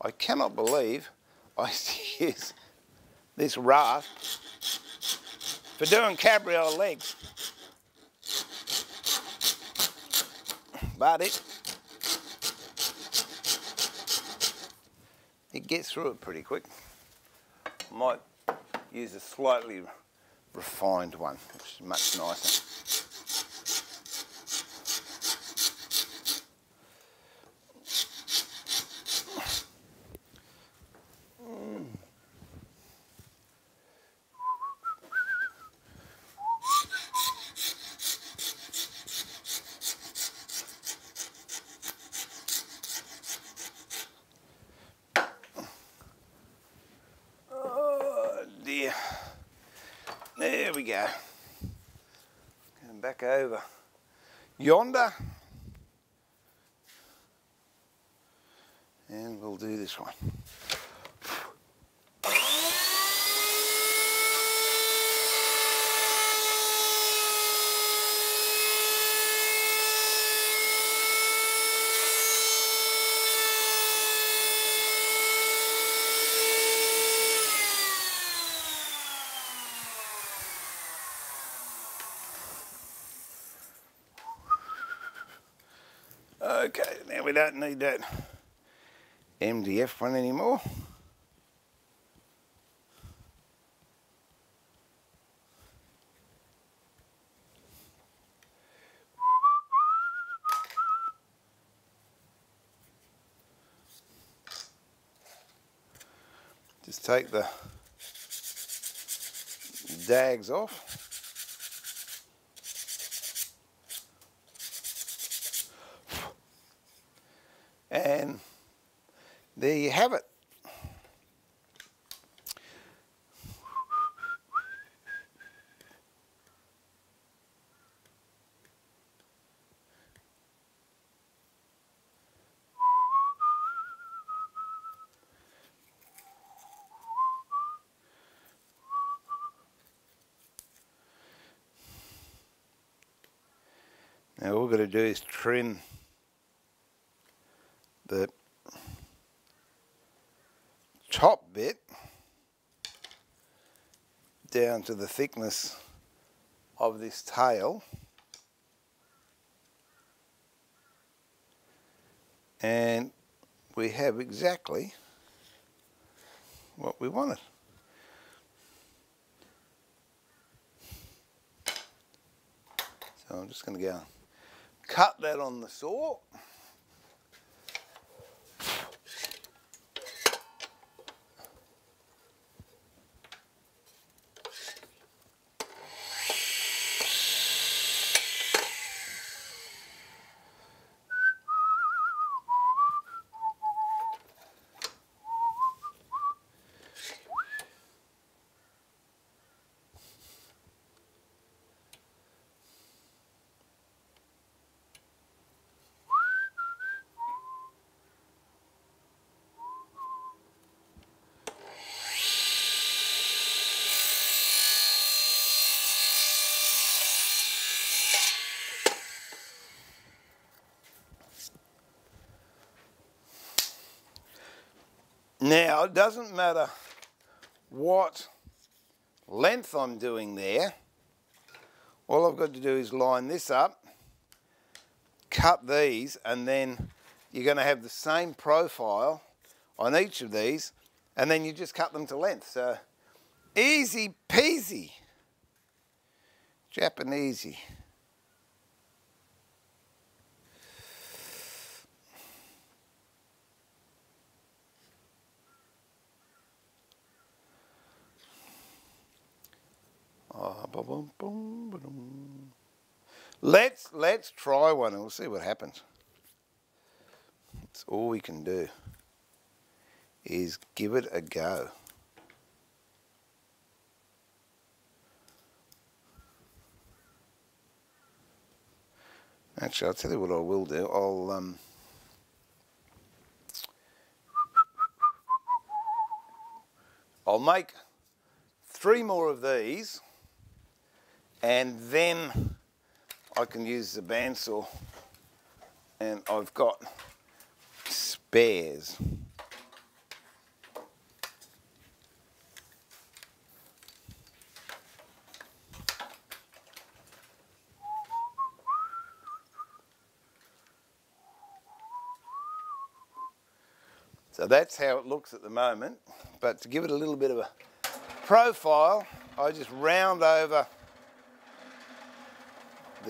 I cannot believe I use this rasp for doing cabriole legs. But it it gets through it pretty quick. Might use a slightly refined one, which is much nicer. we go. Going back over yonder. And we'll do this one. Okay, now we don't need that MDF one anymore. Just take the dags off. And there you have it. Now all we're going to do is trim the top bit down to the thickness of this tail and we have exactly what we wanted. So I'm just going to go cut that on the saw. Now, it doesn't matter what length I'm doing there. All I've got to do is line this up, cut these, and then you're going to have the same profile on each of these, and then you just cut them to length. So, easy peasy. Japanesey. Ah, ba-bum, bum, ba-dum. Let's let's try one and we'll see what happens. That's all we can do is give it a go. Actually, I'll tell you what I will do. I'll um, I'll make three more of these and then I can use the bandsaw and I've got spares. So that's how it looks at the moment. But to give it a little bit of a profile, I just round over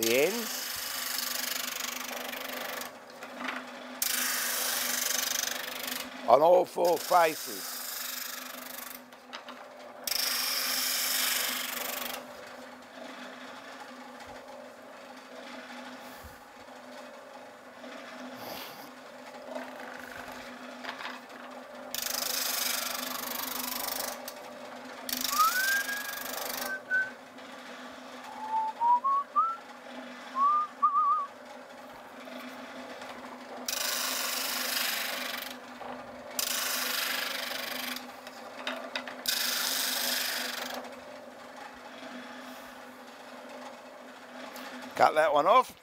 the ends. On all four faces. Cut that one off.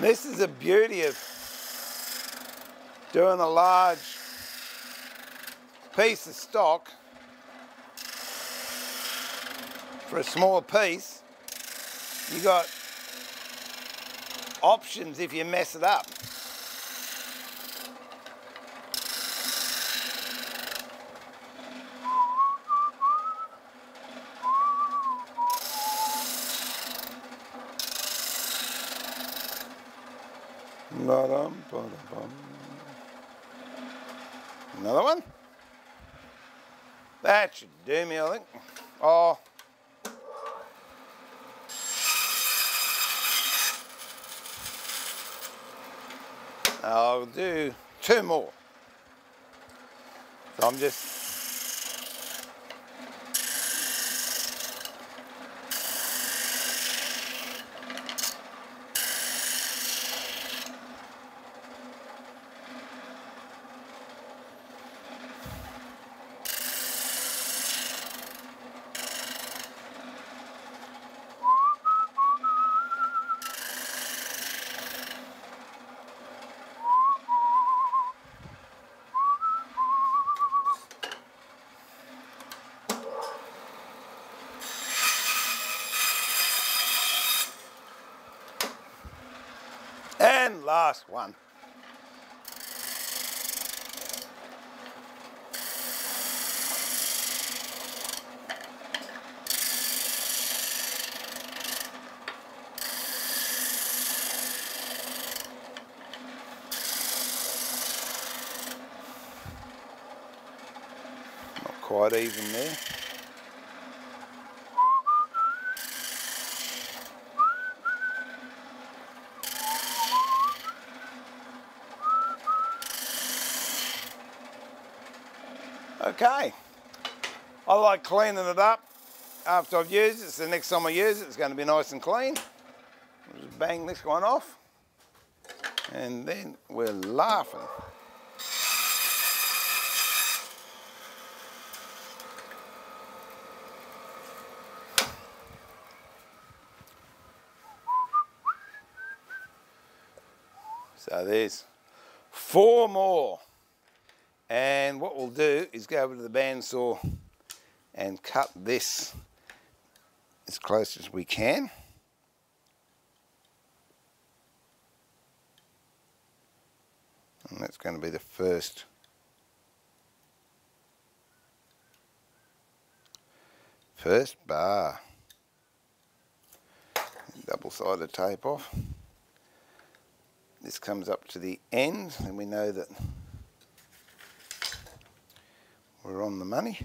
This is the beauty of doing a large piece of stock for a small piece. You got options if you mess it up. Ba-dum, ba-dum-bum. Another one. That should do me, I think. Oh. I'll do two more. So I'm just Last one. Not quite even there. Okay. Cleaning it up after I've used it. So the next time I use it, it's going to be nice and clean. I'll just bang this one off. And then we're laughing. So there's four more. And what we'll do is go over to the bandsaw and cut this as close as we can. And that's going to be the first first bar. Double-sided tape off. This comes up to the end and we know that we're on the money.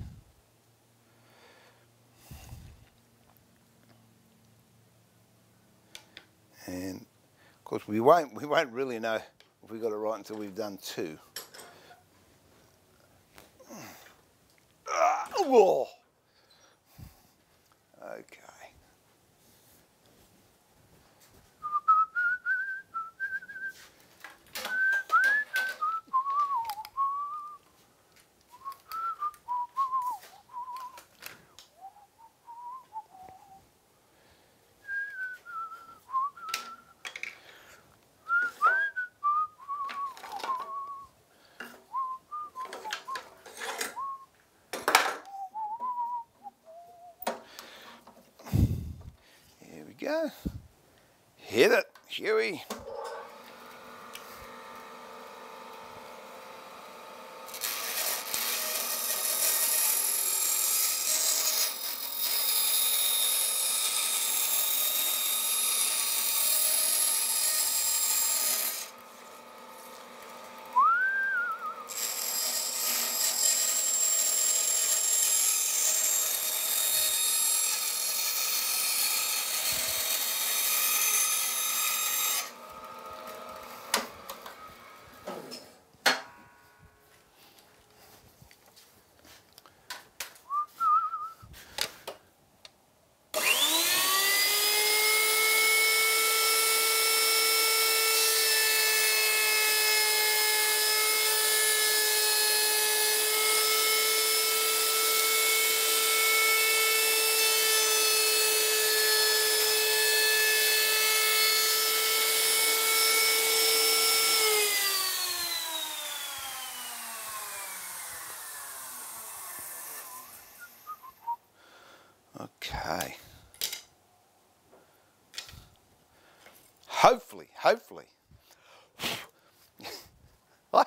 And of course we won't we won't really know if we got it right until we've done two. Ah, whoa. Okay. Okay. Hopefully, hopefully. I,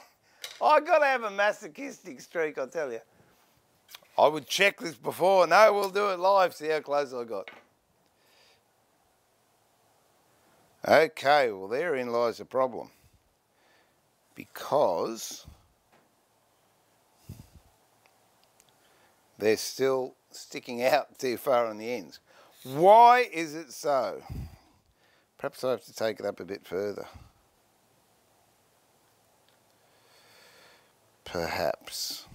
I got to have a masochistic streak, I tell you. I would check this before. No, we'll do it live, see how close I got. Okay, well therein lies the problem. Because they're still sticking out too far on the ends. Why is it so? Perhaps I have to take it up a bit further. Perhaps.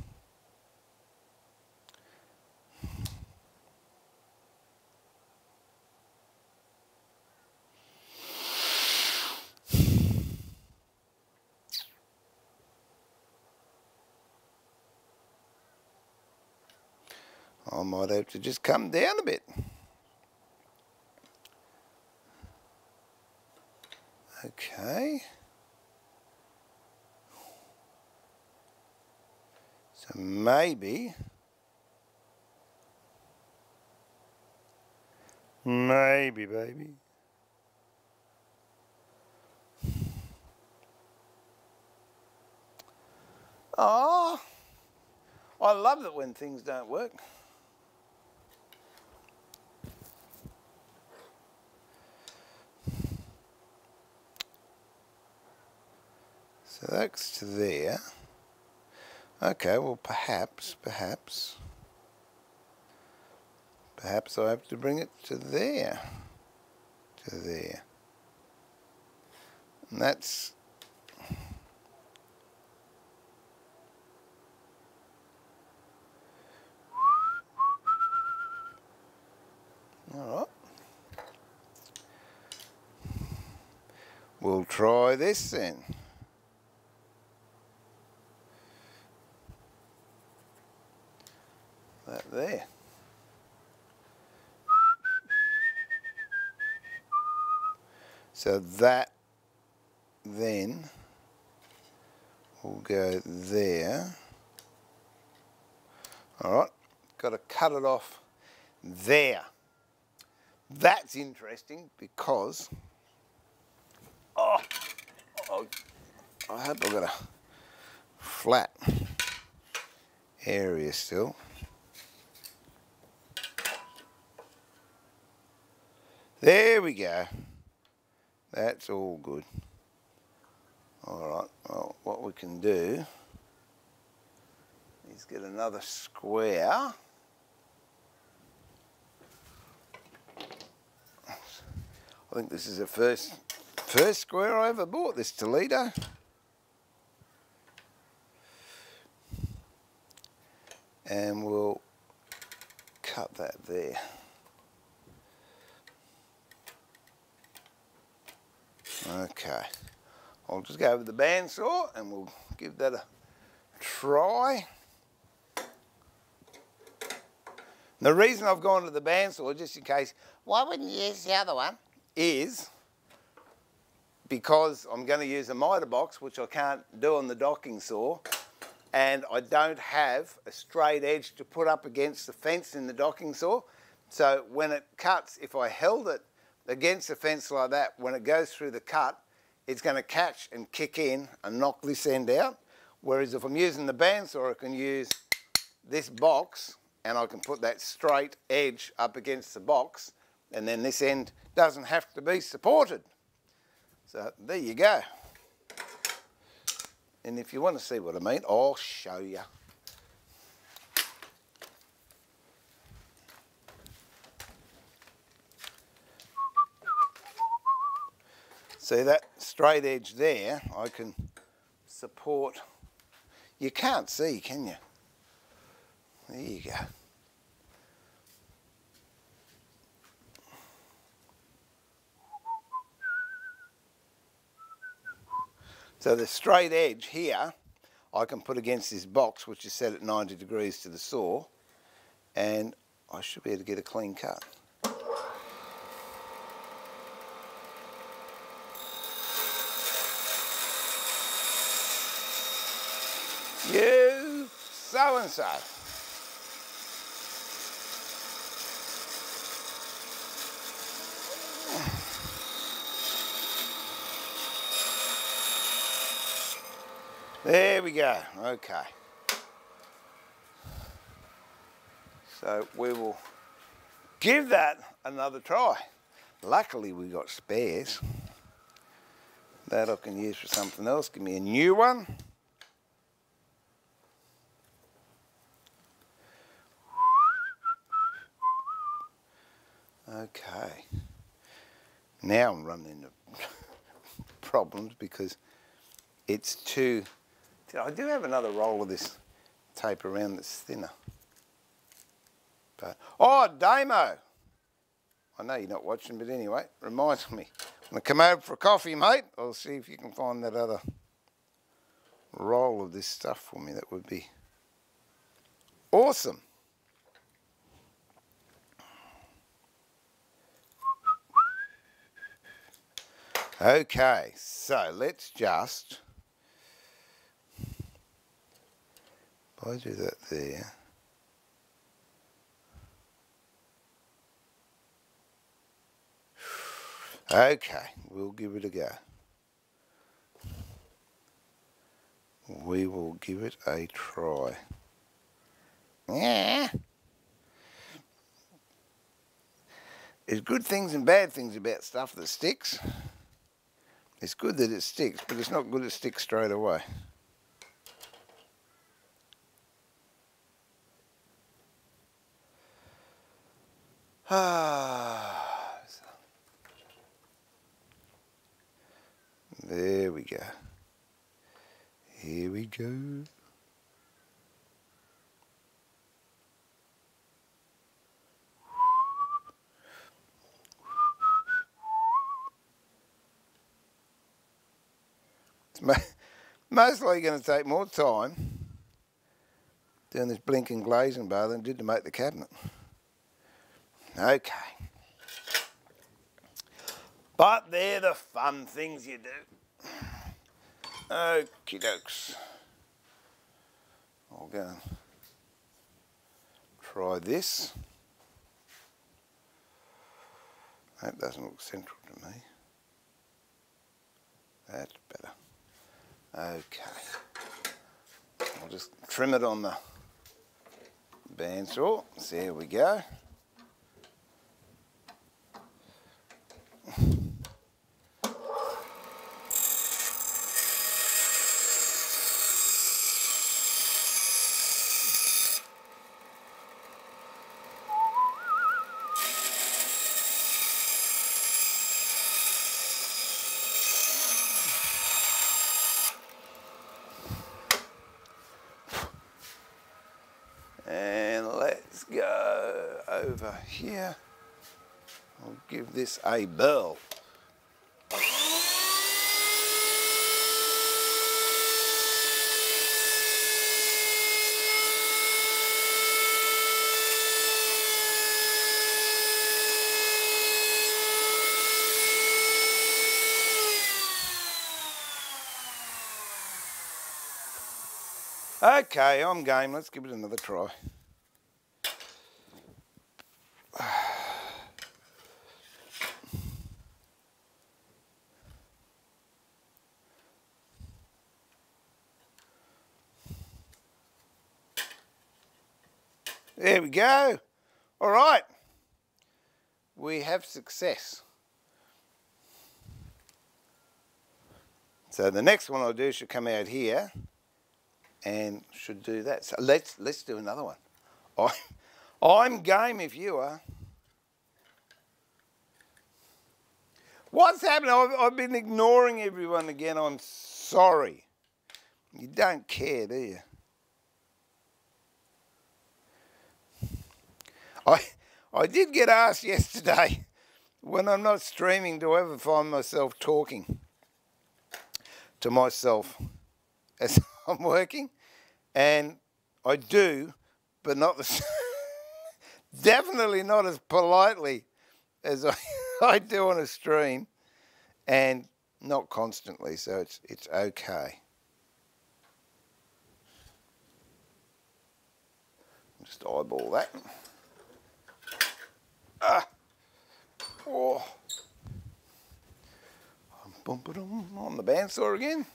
Might have to just come down a bit. Okay. So maybe, maybe, baby. Oh, I love it when things don't work. So that's to there. Okay, well perhaps, perhaps, perhaps I have to bring it to there, to there. And that's all right. We'll try this then. That there. So that then will go there. All right, got to cut it off there. That's interesting because, oh, oh I hope I've got a flat area still. There we go. That's all good. Alright, well what we can do is get another square. I think this is the first first square I ever bought, this Toledo. And we'll cut that there. Okay, I'll just go over the bandsaw and we'll give that a try. The reason I've gone to the bandsaw, just in case, why wouldn't you use the other one? Is because I'm going to use a miter box, which I can't do on the docking saw, and I don't have a straight edge to put up against the fence in the docking saw. So when it cuts, if I held it against the fence like that, when it goes through the cut, it's going to catch and kick in and knock this end out. Whereas if I'm using the bandsaw, I can use this box and I can put that straight edge up against the box and then this end doesn't have to be supported. So there you go. And if you want to see what I mean, I'll show you. See that straight edge there, I can support. You can't see, can you? There you go. So the straight edge here, I can put against this box, which is set at 90 degrees to the saw, and I should be able to get a clean cut. está avanzado. There we go, okay. So we will give that another try. Luckily we got spares that I can use for something else. Give me a new one. Okay. Now I'm running into problems because it's too... I do have another roll of this tape around that's thinner. But, oh, Damo! I know you're not watching, but anyway, reminds me. I come over for a coffee, mate, I'll see if you can find that other roll of this stuff for me. That would be awesome. Okay, so let's just, if I do that there, Okay, we'll give it a go. We will give it a try. Yeah. There's good things and bad things about stuff that sticks. It's good that it sticks, but it's not good it sticks straight away. Ah. There we go. Here we go. It's most going to take more time doing this blinking glazing bar than did to make the cabinet. Okay. But they're the fun things you do. Okie dokes. I'll go and try this. That doesn't look central to me. That's better. Okay. I'll just trim it on the bandsaw. So there we go. over here. I'll give this a bell. Okay, I'm game. Let's give it another try. There we go. All right. We have success. So the next one I'll do should come out here and should do that. So let's let's do another one. I, I'm game if you are. What's happening? I've, I've been ignoring everyone again. I'm sorry. You don't care, do you? I, I did get asked yesterday when I'm not streaming, do I ever find myself talking to myself as I'm working? And I do, but not the definitely not as politely as I, I do on a stream, and not constantly. So it's it's okay. Just eyeball that. Ah. Whoa. On the bandsaw again.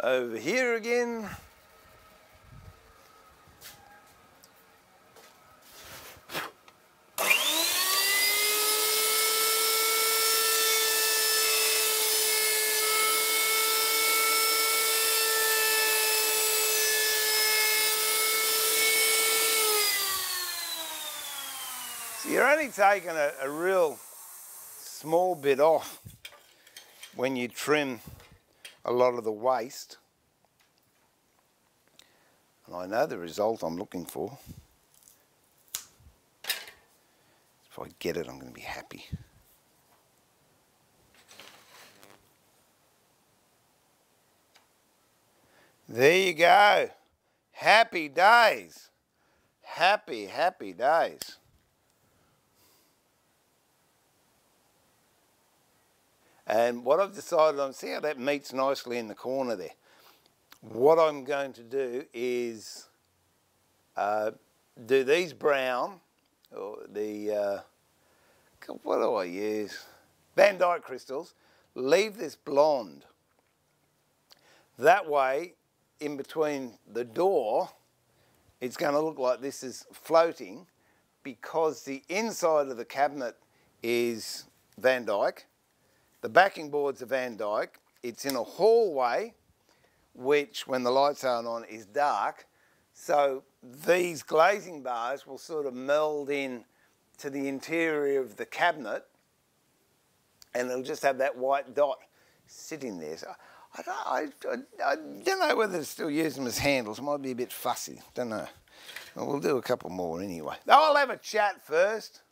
over here again So taking a, a real small bit off when you trim a lot of the waste. And I know the result I'm looking for. If I get it, I'm going to be happy. There you go. Happy days. Happy, happy days. And what I've decided on, see how that meets nicely in the corner there. What I'm going to do is uh, do these brown, or the, uh, what do I use? Van Dyke crystals, leave this blonde. That way, in between the door, it's going to look like this is floating because the inside of the cabinet is Van Dyke the backing boards are Van Dyke. It's in a hallway, which when the lights aren't on is dark. So these glazing bars will sort of meld in to the interior of the cabinet and they'll just have that white dot sitting there. So I don't, I, I, I don't know whether to still use them as handles. Might be a bit fussy. Don't know. Well, we'll do a couple more anyway. I'll have a chat first.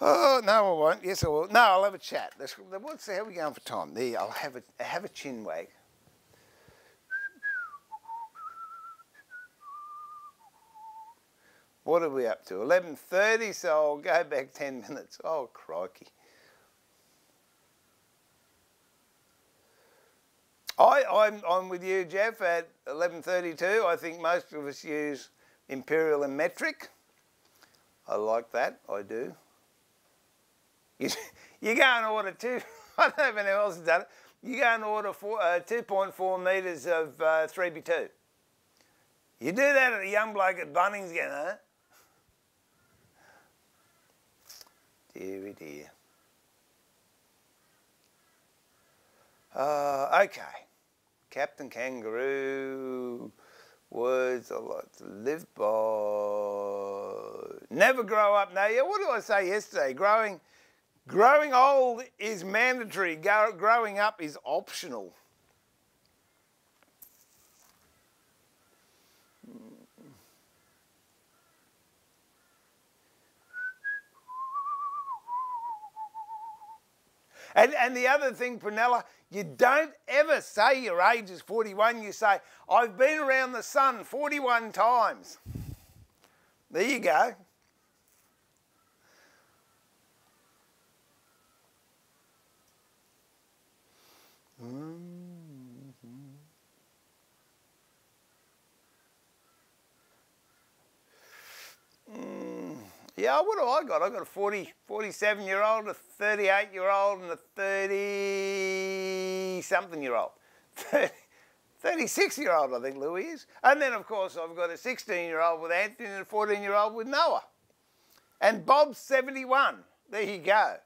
Oh, no, I won't. Yes, I will. No, I'll have a chat. Let's, What's how are we going for time? There, I'll have a, have a chin wag. What are we up to? 11.30, so I'll go back 10 minutes. Oh, crikey. I, I'm, I'm with you, Jeff, at 11.32. I think most of us use imperial and metric. I like that, I do. You, you go and order two, I don't know if anyone else has done it, you go and order four, uh, 2.4 metres of uh, 3B2. You do that at a young bloke at Bunnings again, huh? Deary dear. Uh, okay. Captain Kangaroo. Words I like to live by. Never grow up. Now, yeah, what did I say yesterday? Growing Growing old is mandatory, growing up is optional. And, and the other thing, Prunella, you don't ever say your age is 41. You say, I've been around the sun 41 times. There you go. Mm, yeah, what do I got? I've got a 40, 47 year old, a 38 year old, and a 30 something year old. 36 year old, I think Louis is. And then, of course, I've got a 16 year old with Anthony and a 14 year old with Noah. And Bob's 71. There you go.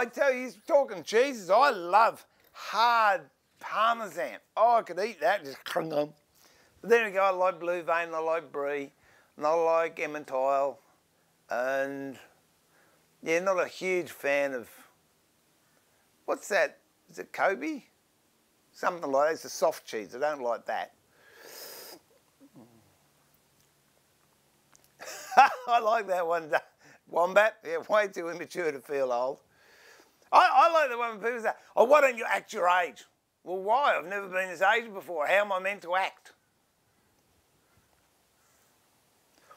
I tell you, he's talking cheeses. I love hard parmesan. Oh, I could eat that. Just crung on. But then again, I like blue vein, I like brie, and I like Emmentaler, and yeah, not a huge fan of what's that? Is it Kobe? Something like that. It's a soft cheese. I don't like that. I like that one. Wombat. Yeah, way too immature to feel old. I, I like the one when people say, oh, why don't you act your age? Well, why? I've never been this age before. How am I meant to act?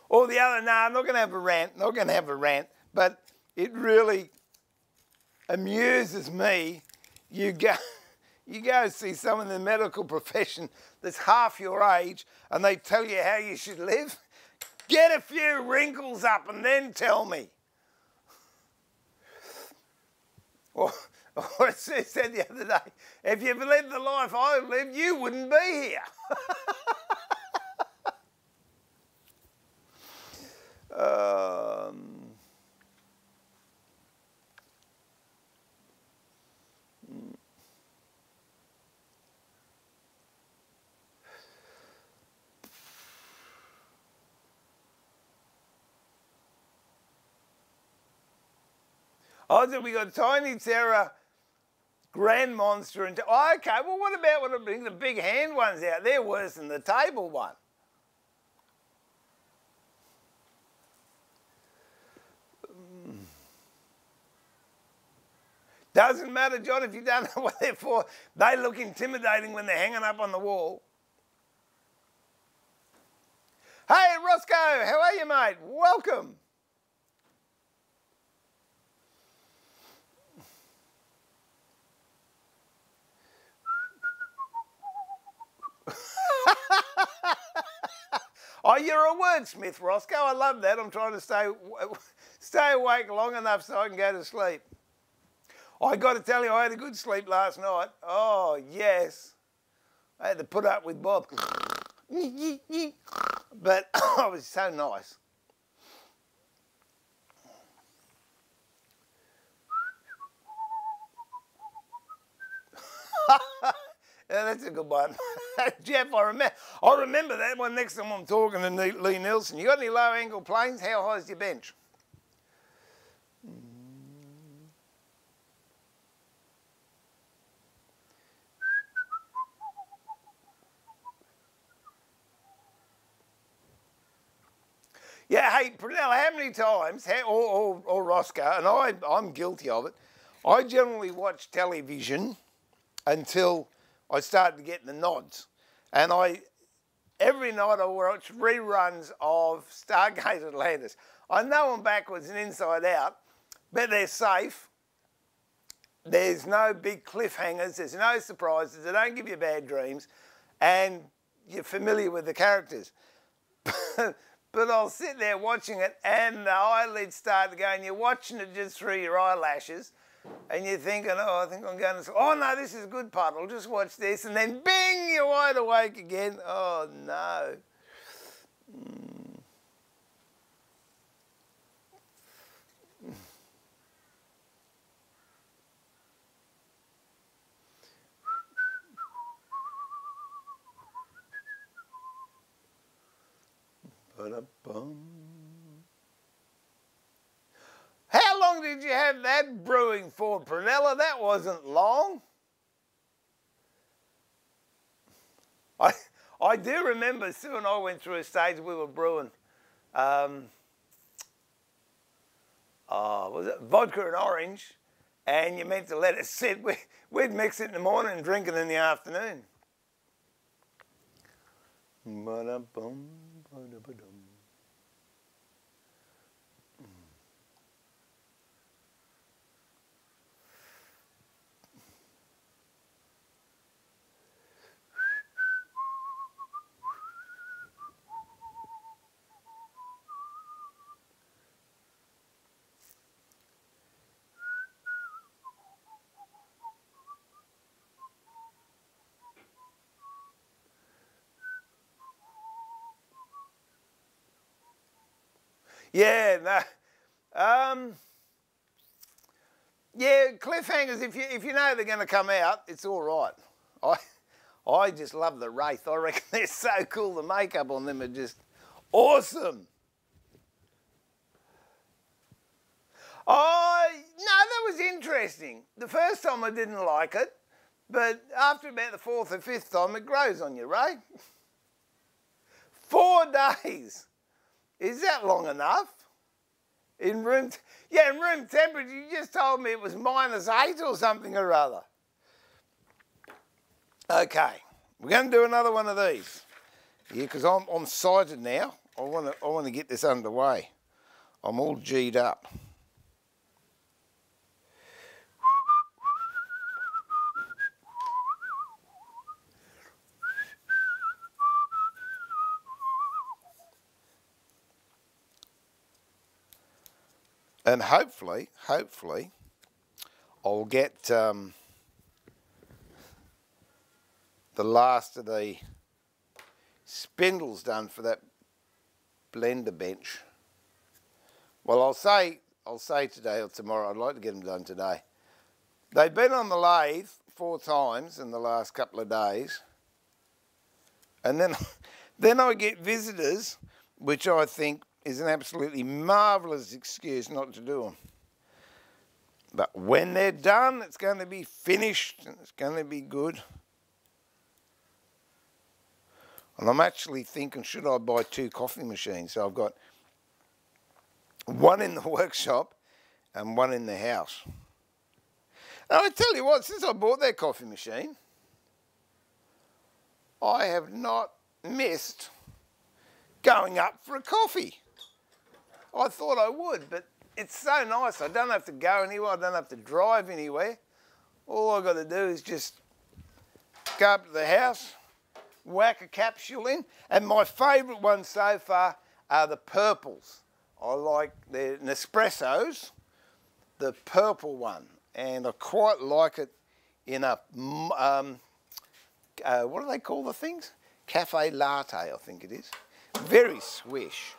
Or the other, no, nah, I'm not going to have a rant, not going to have a rant, but it really amuses me. You go, you go see someone in the medical profession that's half your age and they tell you how you should live. Get a few wrinkles up and then tell me. Or, as Sue said the other day, if you've lived the life I've lived, you wouldn't be here. um, Oh, so we got Tiny Terror, Grand Monster, and oh, okay. Well, what about what I bring the big hand ones out? They're worse than the table one. Mm. Doesn't matter, John, if you don't know what they're for. They look intimidating when they're hanging up on the wall. Hey, Roscoe, how are you, mate? Welcome. Oh, you're a wordsmith, Roscoe. I love that. I'm trying to stay, stay awake long enough so I can go to sleep. I got to tell you, I had a good sleep last night. Oh, yes. I had to put up with Bob. but I was so nice. Yeah, that's a good one. Jeff, I remember, I remember that one next time I'm talking to Lie-Nielsen. You got any low angle planes? How high is your bench? Yeah, hey, Prunell, how many times, how, or, or, or Roscoe, and I, I'm guilty of it, I generally watch television until I started to get the nods. And I, every night I watch reruns of Stargate Atlantis. I know them backwards and inside out, but they're safe. There's no big cliffhangers, there's no surprises, they don't give you bad dreams, and you're familiar with the characters. but I'll sit there watching it and the eyelids start to go and you're watching it just through your eyelashes and you're thinking, oh, I think I'm going to sleep. Oh, no, this is a good puddle. Just watch this. And then bing, you're wide awake again. Oh, no. Mm. Ba-da-bum. How long did you have that brewing for, Prunella? That wasn't long. I, I do remember Sue and I went through a stage we were brewing. Um, oh, was it vodka and orange? And you meant to let it sit. We, we'd mix it in the morning and drink it in the afternoon. Ba-da-bum, ba-da-ba-dum. Yeah, no. Um, yeah, cliffhangers. If you if you know they're going to come out, it's all right. I I just love the wraith. I reckon they're so cool. The makeup on them are just awesome. Oh no, that was interesting. The first time I didn't like it, but after about the fourth or fifth time, it grows on you, right? Four days. Is that long enough? In room, yeah, in room temperature, you just told me it was minus eight or something or other. Okay, we're going to do another one of these. Yeah, because I'm, I'm sighted now. I want to I want to get this underway. I'm all G'd up. And hopefully, hopefully, I'll get um, the last of the spindles done for that blender bench. Well, I'll say, I'll say today or tomorrow. I'd like to get them done today. They've been on the lathe four times in the last couple of days, and then, then I get visitors, which I think is an absolutely marvellous excuse not to do them. But when they're done, it's going to be finished and it's going to be good. And I'm actually thinking, should I buy two coffee machines? So I've got one in the workshop and one in the house. And I tell you what, since I bought that coffee machine, I have not missed going up for a coffee. I thought I would, but it's so nice. I don't have to go anywhere. I don't have to drive anywhere. All I've got to do is just go up to the house, whack a capsule in. And my favourite ones so far are the purples. I like the Nespressos, the purple one. And I quite like it in a, um, uh, what do they call the things? Cafe latte, I think it is. Very swish.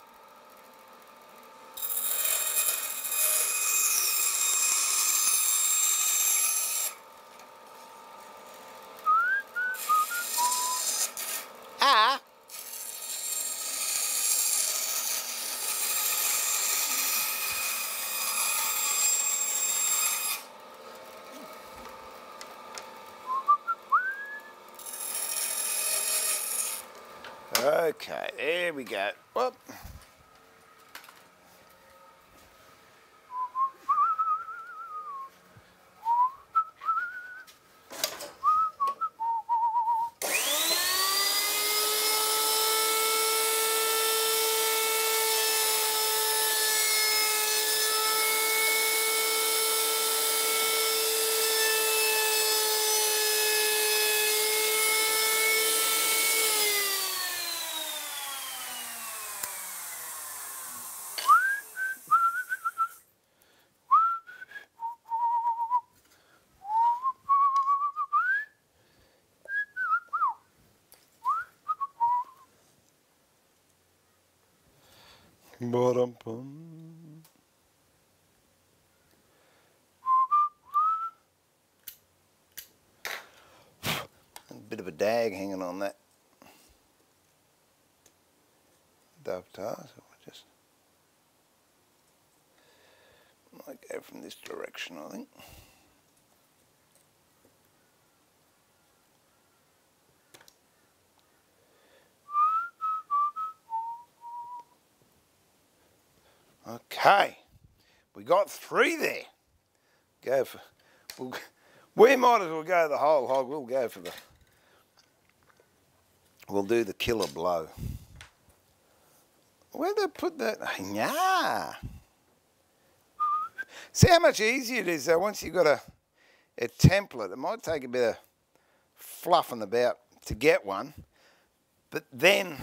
Okay, there we go. Whoop. Ba-dum-bum. A bit of a dag hanging on that dovetail, so I just might go from this direction, I think. Okay, we got three there. Go for, we'll, we might as well go the whole hog. We'll go for the, we'll do the killer blow. Where'd they put that? Yeah. See how much easier it is though once you've got a, a template. It might take a bit of fluffing about to get one, but then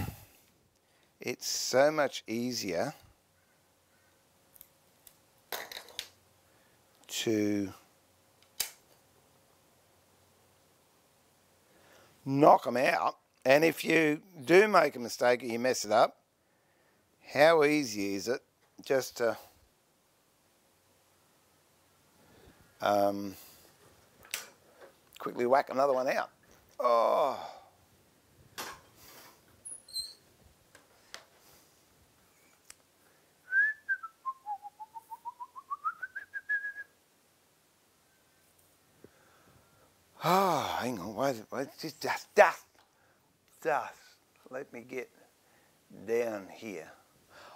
it's so much easier to knock them out. And if you do make a mistake or you mess it up, how easy is it just to um, quickly whack another one out? Oh. Oh, hang on, wait, wait, just dust, dust, dust. Let me get down here.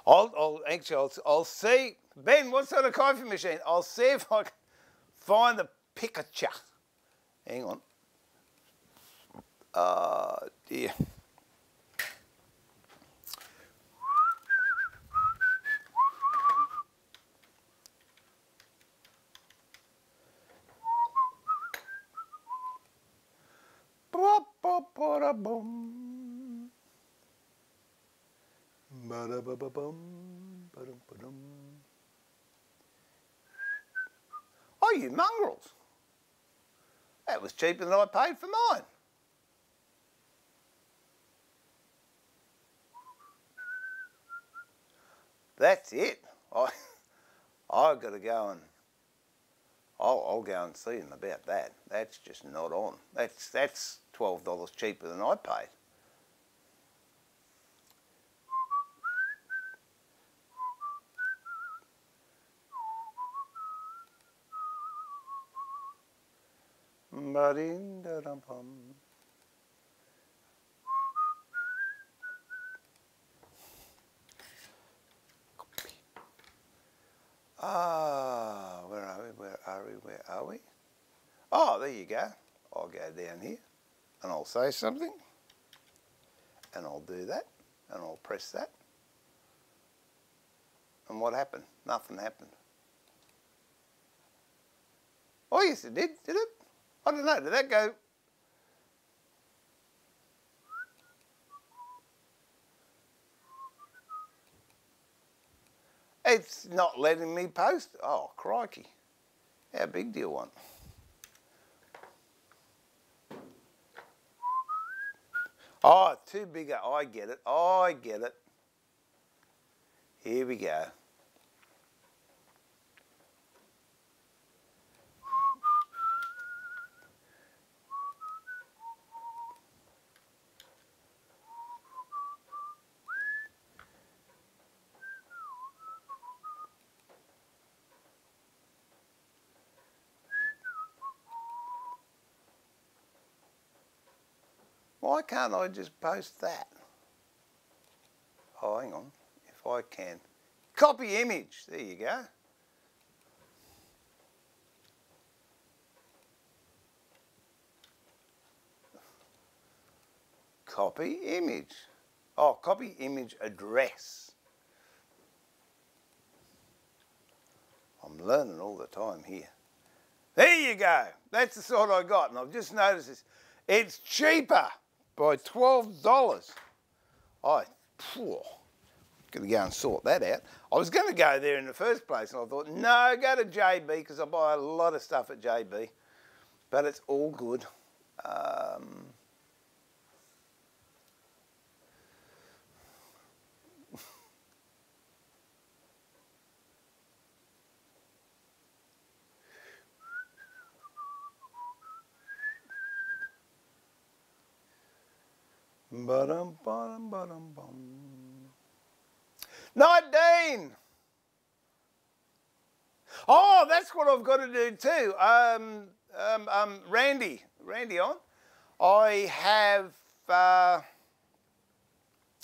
I'll, I'll actually, I'll, I'll see, Ben, what sort of coffee machine? I'll see if I can find the picture. Hang on. Uh, oh dear. Ba-da-ba-ba-bum. Ba-dum-ba-dum. Oh, you mongrels. That was cheaper than I paid for mine. That's it. I, I've got to go and I'll, I'll go and see him about that. That's just not on. That's that's twelve dollars cheaper than I paid. Ba-ding-da-dum-bum. Ah, where are we? Where are we? Where are we? Oh, there you go. I'll go down here and I'll say something and I'll do that and I'll press that. And what happened? Nothing happened. Oh, yes, it did, did it? I don't know. Did that go? It's not letting me post. Oh, crikey. How big do you want? Oh, too bigger. I get it. I get it. Here we go. Why can't I just post that? Oh, hang on. If I can. Copy image. There you go. Copy image. Oh, copy image address. I'm learning all the time here. There you go. That's the sort I got. And I've just noticed this. It's cheaper by $12. I, phew, gonna go and sort that out. I was gonna go there in the first place and I thought, no, go to JB because I buy a lot of stuff at JB. But it's all good. Um, Nadine! Oh, that's what I've got to do too. Um, um, um, Randy, Randy on. I have, uh,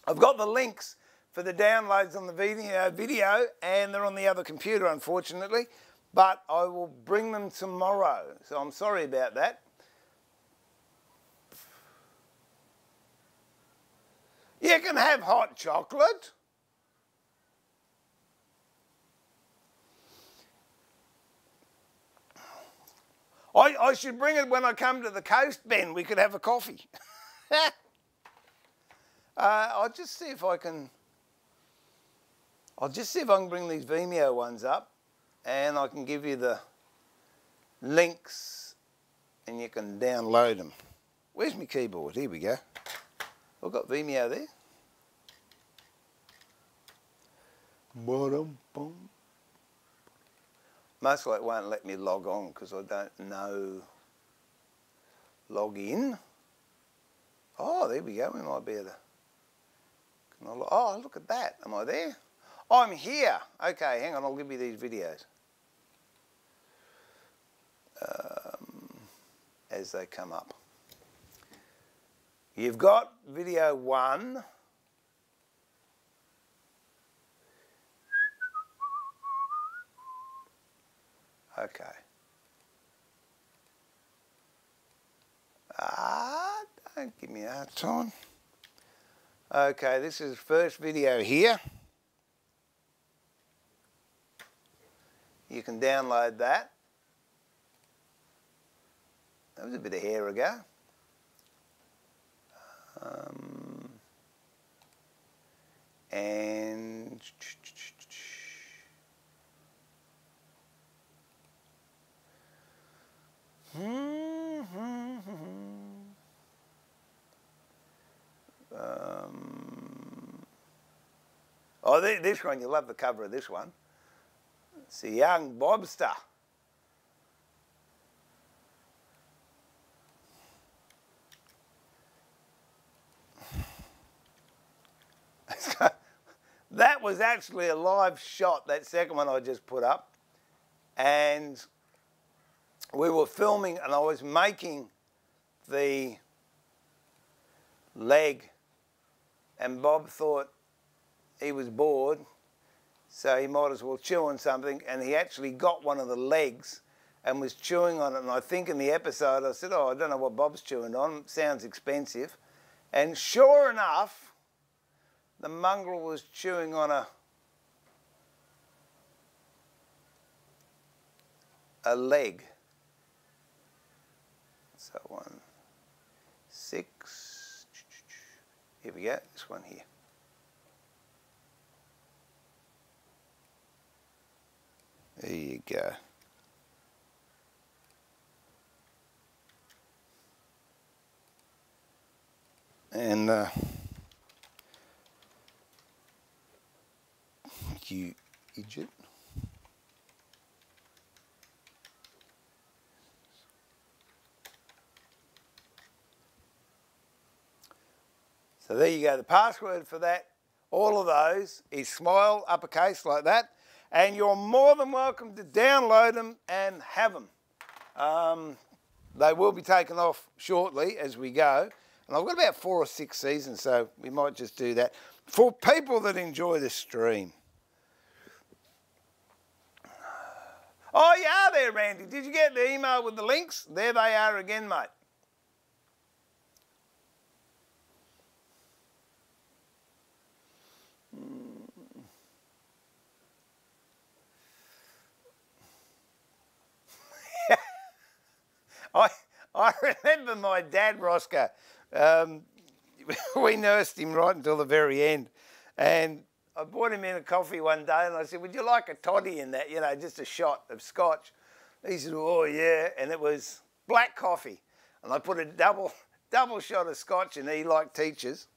I've got the links for the downloads on the video, video, and they're on the other computer, unfortunately. But I will bring them tomorrow. So I'm sorry about that. You can have hot chocolate. I, I should bring it when I come to the coast, Ben. We could have a coffee. uh, I'll just see if I can. I'll just see if I can bring these Vimeo ones up and I can give you the links and you can download them. Where's my keyboard? Here we go. I've got Vimeo there. Most likely it won't let me log on because I don't know log in. Oh, there we go. We might be able to. oh, look at that. Am I there? Oh, I'm here. Okay, hang on. I'll give you these videos um, as they come up. You've got video one. Okay. I Don't give me that time. Okay, this is first video here. You can download that. That was a bit of hair ago. Um, and um, oh, this one, you love the cover of this one. It's a young Bobster. Was actually a live shot, that second one I just put up. And we were filming and I was making the leg. And Bob thought he was bored so he might as well chew on something. And he actually got one of the legs and was chewing on it. And I think in the episode I said oh I don't know what Bob's chewing on. Sounds expensive. And sure enough the mongrel was chewing on a a leg so one, six, here we go, this one here. There you go. And uh, you idiot. So there you go. The password for that, all of those, is smile, uppercase like that. And you're more than welcome to download them and have them. Um, they will be taken off shortly as we go. And I've got about four or six seasons, so we might just do that. For people that enjoy the stream. Oh, yeah, there, Randy. Did you get the email with the links? There they are again, mate. I, I remember my dad, Roscoe. Um, we nursed him right until the very end. And I bought him in a coffee one day and I said, Would you like a toddy in that? You know, just a shot of scotch. He said, Oh, yeah. And it was black coffee. And I put a double, double shot of scotch in. He liked Teacher's.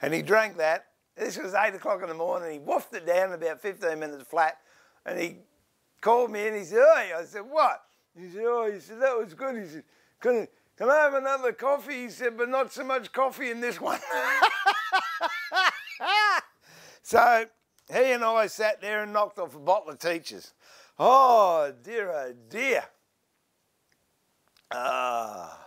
And he drank that. This was eight o'clock in the morning. He woofed it down about 15 minutes flat. And he called me and he said, Hey, I said, What? He said, oh, he said, that was good. He said, can, can I have another coffee? He said, but not so much coffee in this one. so he and I sat there and knocked off a bottle of Teacher's. Oh, dear, oh, dear. Ah.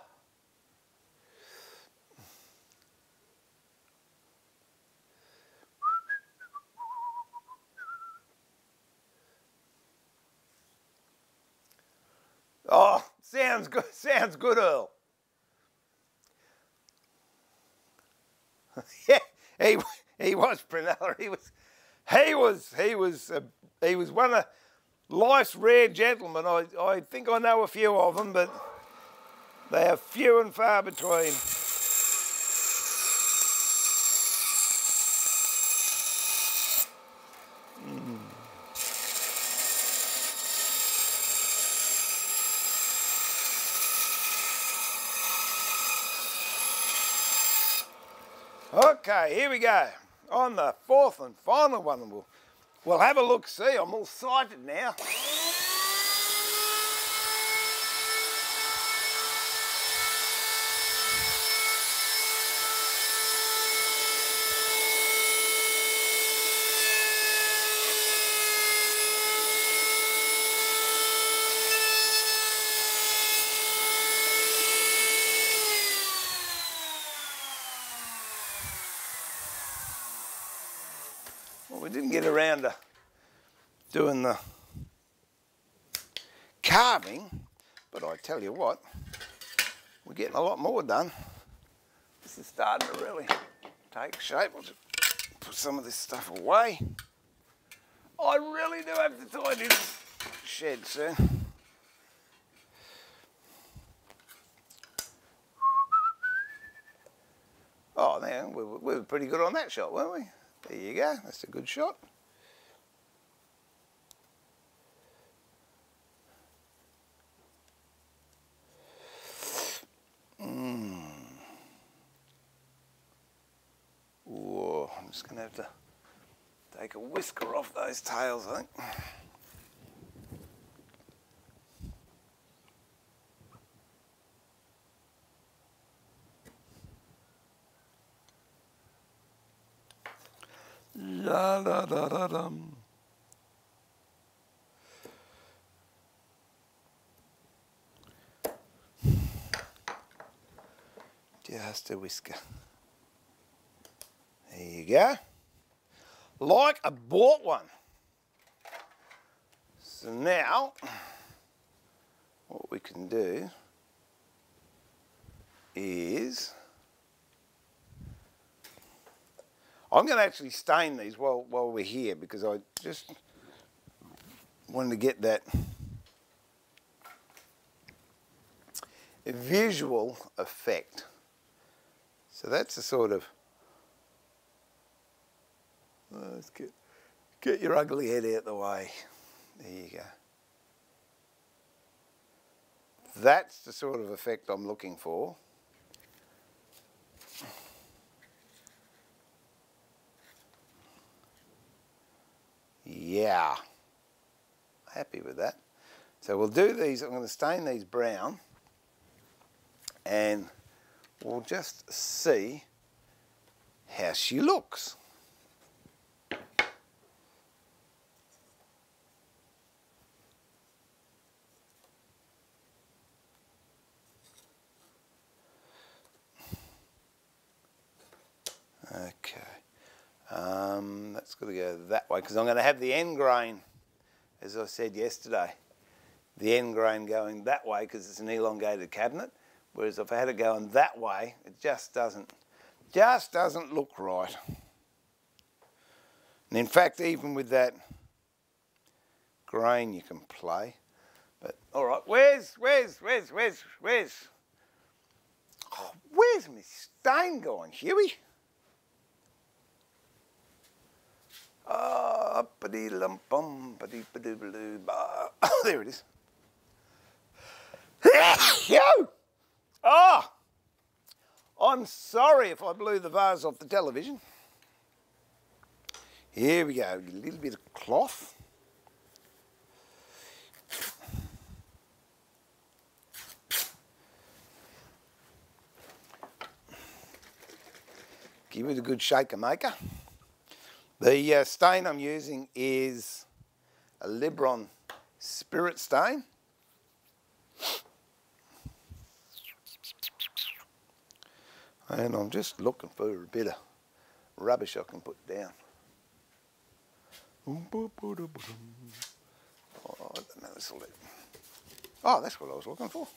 Oh, sounds good. Sounds good, Earl. yeah, he he was Prunella. He was he was he was uh, he was one of life's rare gentlemen. I I think I know a few of them, but they are few and far between. Okay, here we go. On the fourth and final one, we'll, we'll have a look see. I'm all sighted now. we didn't get around to doing the carving, but I tell you what, we're getting a lot more done. this is starting to really take shape. I'll just put some of this stuff away. I really do have to tidy this shed soon. Oh man, we were pretty good on that shot, weren't we? There you go, that's a good shot. Mm. Whoa, I'm just going to have to take a whisker off those tails, I think. La da da da. Just a whisker. There you go. Like I bought one. So now, what we can do is I'm going to actually stain these while, while we're here because I just wanted to get that visual effect. So that's the sort of, oh, let's get, get your ugly head out of the way. There you go. That's the sort of effect I'm looking for. Yeah, happy with that. So we'll do these, I'm going to stain these brown and we'll just see how she looks. Okay. Um, that's got to go that way because I'm going to have the end grain, as I said yesterday, the end grain going that way because it's an elongated cabinet. Whereas if I had it going that way, it just doesn't, just doesn't look right. And in fact, even with that grain, you can play. But all right, where's, where's, where's, where's, where's, oh, where's my stain going, Huey? Oh, there it is. Ah! I'm sorry if I blew the vase off the television. Here we go, a little bit of cloth. Give it a good shaker maker. The uh, stain I'm using is a Liberon Spirit stain. And I'm just looking for a bit of rubbish I can put down. Oh, oh, that's what I was looking for.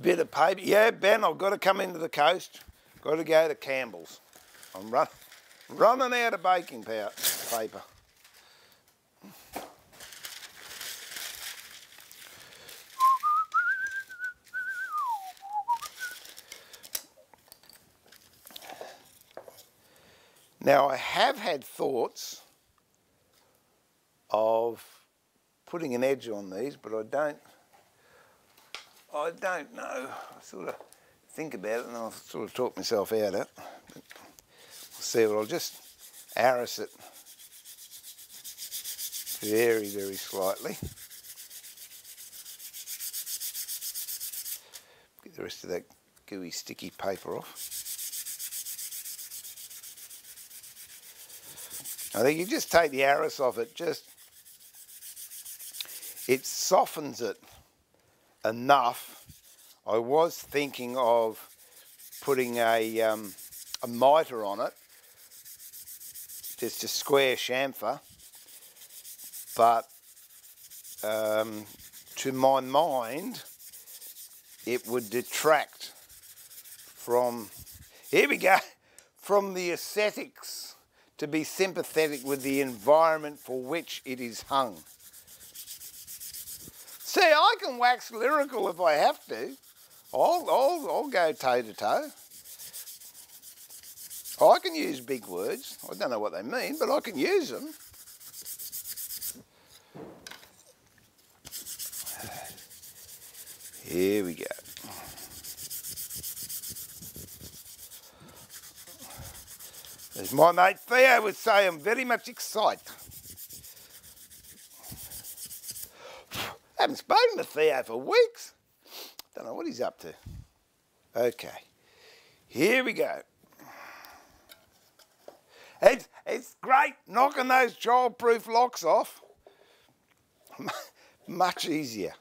Bit of paper. Yeah, Ben, I've got to come into the coast. Got to go to Campbell's. I'm run, running out of baking powder, paper. Now I have had thoughts of putting an edge on these, but I don't, I don't know. I sort of think about it and I'll sort of talk myself out of it. But we'll see, but I'll just arris it very, very slightly. Get the rest of that gooey sticky paper off. I think you just take the arris off it, just it softens it enough I was thinking of putting a, um, a mitre on it, just a square chamfer, but um, to my mind, it would detract from, here we go, from the aesthetics to be sympathetic with the environment for which it is hung. See, I can wax lyrical if I have to. I'll, I'll, I'll go toe to toe. I can use big words. I don't know what they mean, but I can use them. Here we go. As my mate Theo would say, I'm very much excited. haven't spoken to Theo for weeks. Don't know what he's up to. Okay, here we go. It's, it's great knocking those child-proof locks off. Much easier.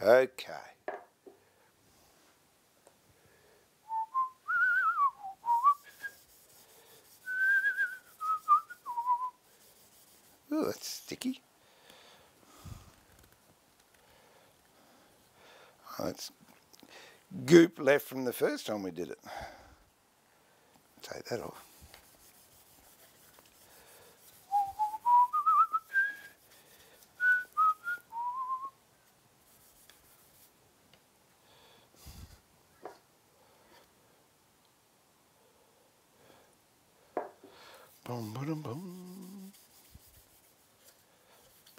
Okay. Oh, that's sticky. Oh, that's goop left from the first time we did it. Take that off. Boom, boom, boom.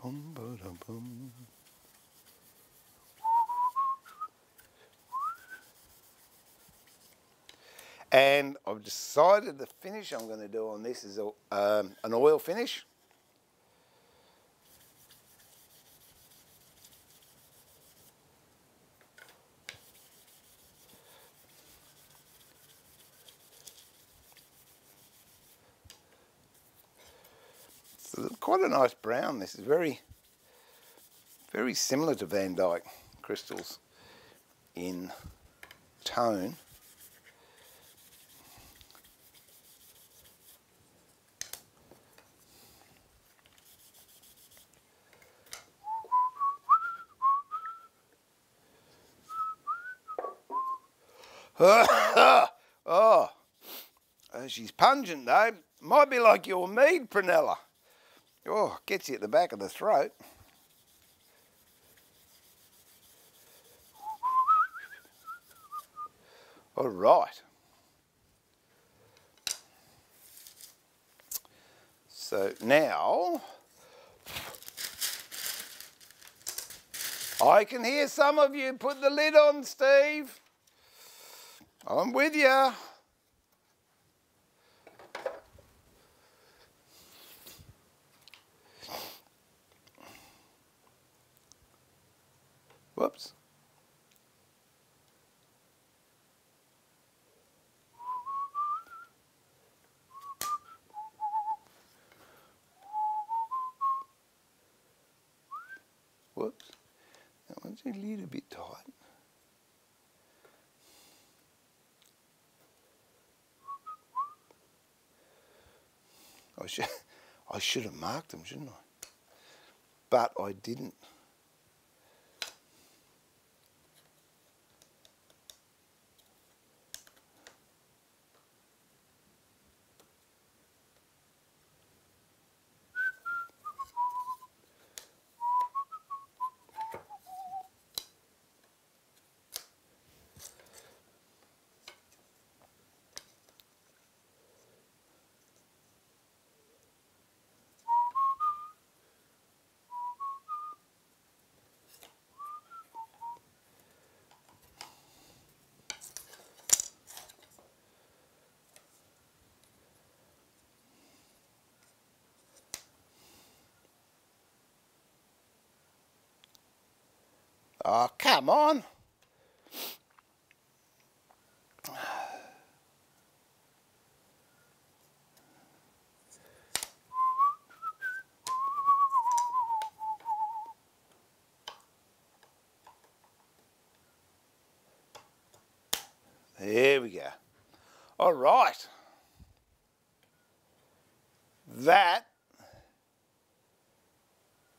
Boom, boom, boom. And I've decided the finish I'm going to do on this is a, um, an oil finish. Quite a nice brown. This is very, very similar to Van Dyke crystals in tone. oh, she's pungent though. Might be like your mead, Prunella. Oh, gets you at the back of the throat. All right. So now I can hear some of you put the lid on, Steve. I'm with you. Whoops. Whoops. That one's a little bit tight. I should, I should have marked them, shouldn't I? But I didn't. Oh, come on. There we go. All right. That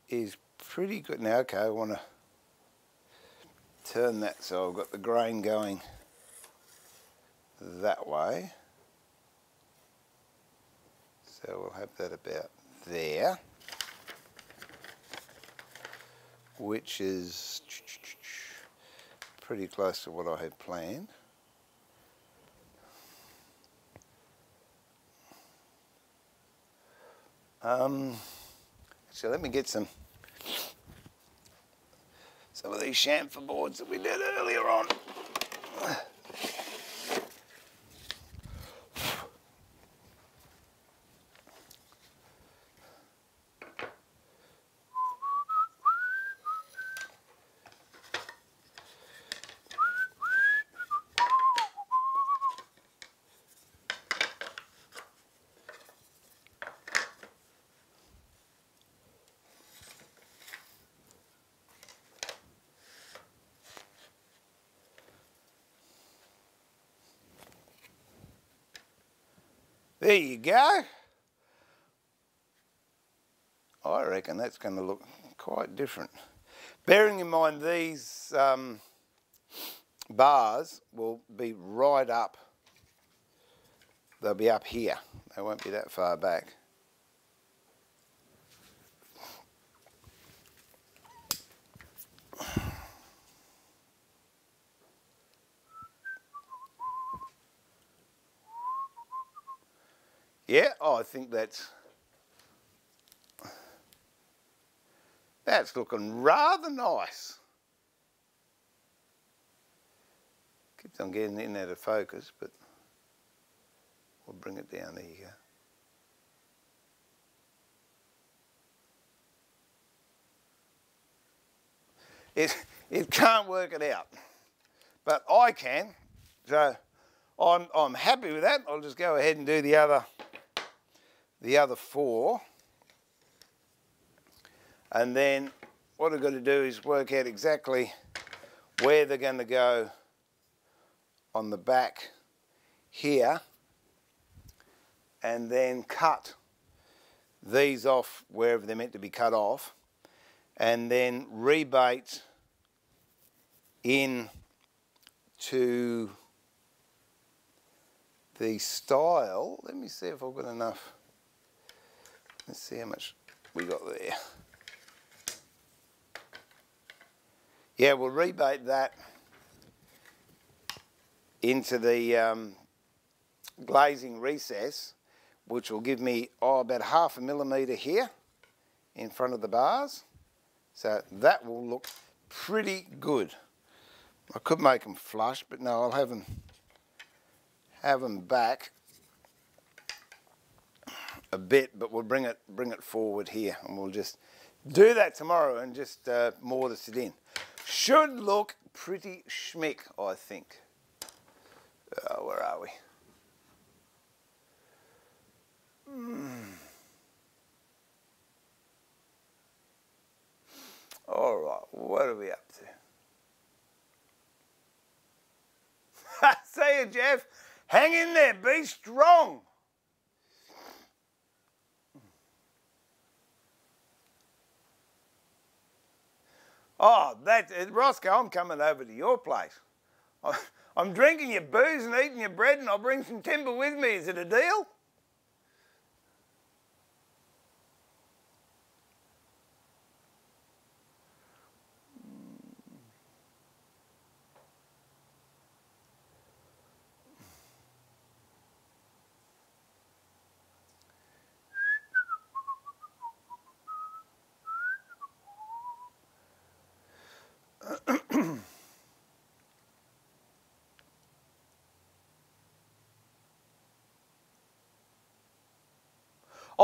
is pretty good. Now, okay, I want to turn that so I've got the grain going that way. So we'll have that about there, which is pretty close to what I had planned. Um, so let me get some some of these chamfer boards that we did earlier on. There you go. I reckon that's going to look quite different. Bearing in mind these um, bars will be right up, they'll be up here, they won't be that far back. Yeah, oh, I think that's that's looking rather nice. Keeps on getting in out of focus, but we'll bring it down. There you go. It, it can't work it out, but I can. So I'm, I'm happy with that. I'll just go ahead and do the other the other four. And then what I've got to do is work out exactly where they're going to go on the back here and then cut these off wherever they're meant to be cut off and then rebate in to the stile. Let me see if I've got enough. Let's see how much we got there. Yeah, we'll rebate that into the um, glazing recess, which will give me oh, about half a millimetre here in front of the bars. So that will look pretty good. I could make them flush, but no, I'll have them, have them back a bit, but we'll bring it bring it forward here, and we'll just do that tomorrow and just uh, mortise it in. Should look pretty schmick, I think. Uh, where are we? Mm. All right, what are we up to? See you, Jeff. Hang in there. Be strong. Oh, that uh, Roscoe, I'm coming over to your place. I'm drinking your booze and eating your bread, and I'll bring some timber with me. Is it a deal?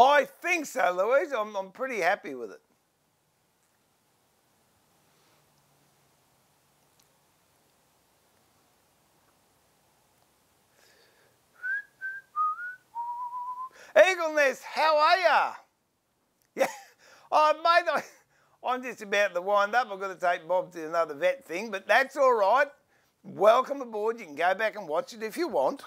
Oh, I think so, Louise. I'm, I'm pretty happy with it. Eagle Nest, how are ya? Yeah, oh mate, I, I'm just about to wind up. I've got to take Bob to another vet thing, but that's all right. Welcome aboard. You can go back and watch it if you want.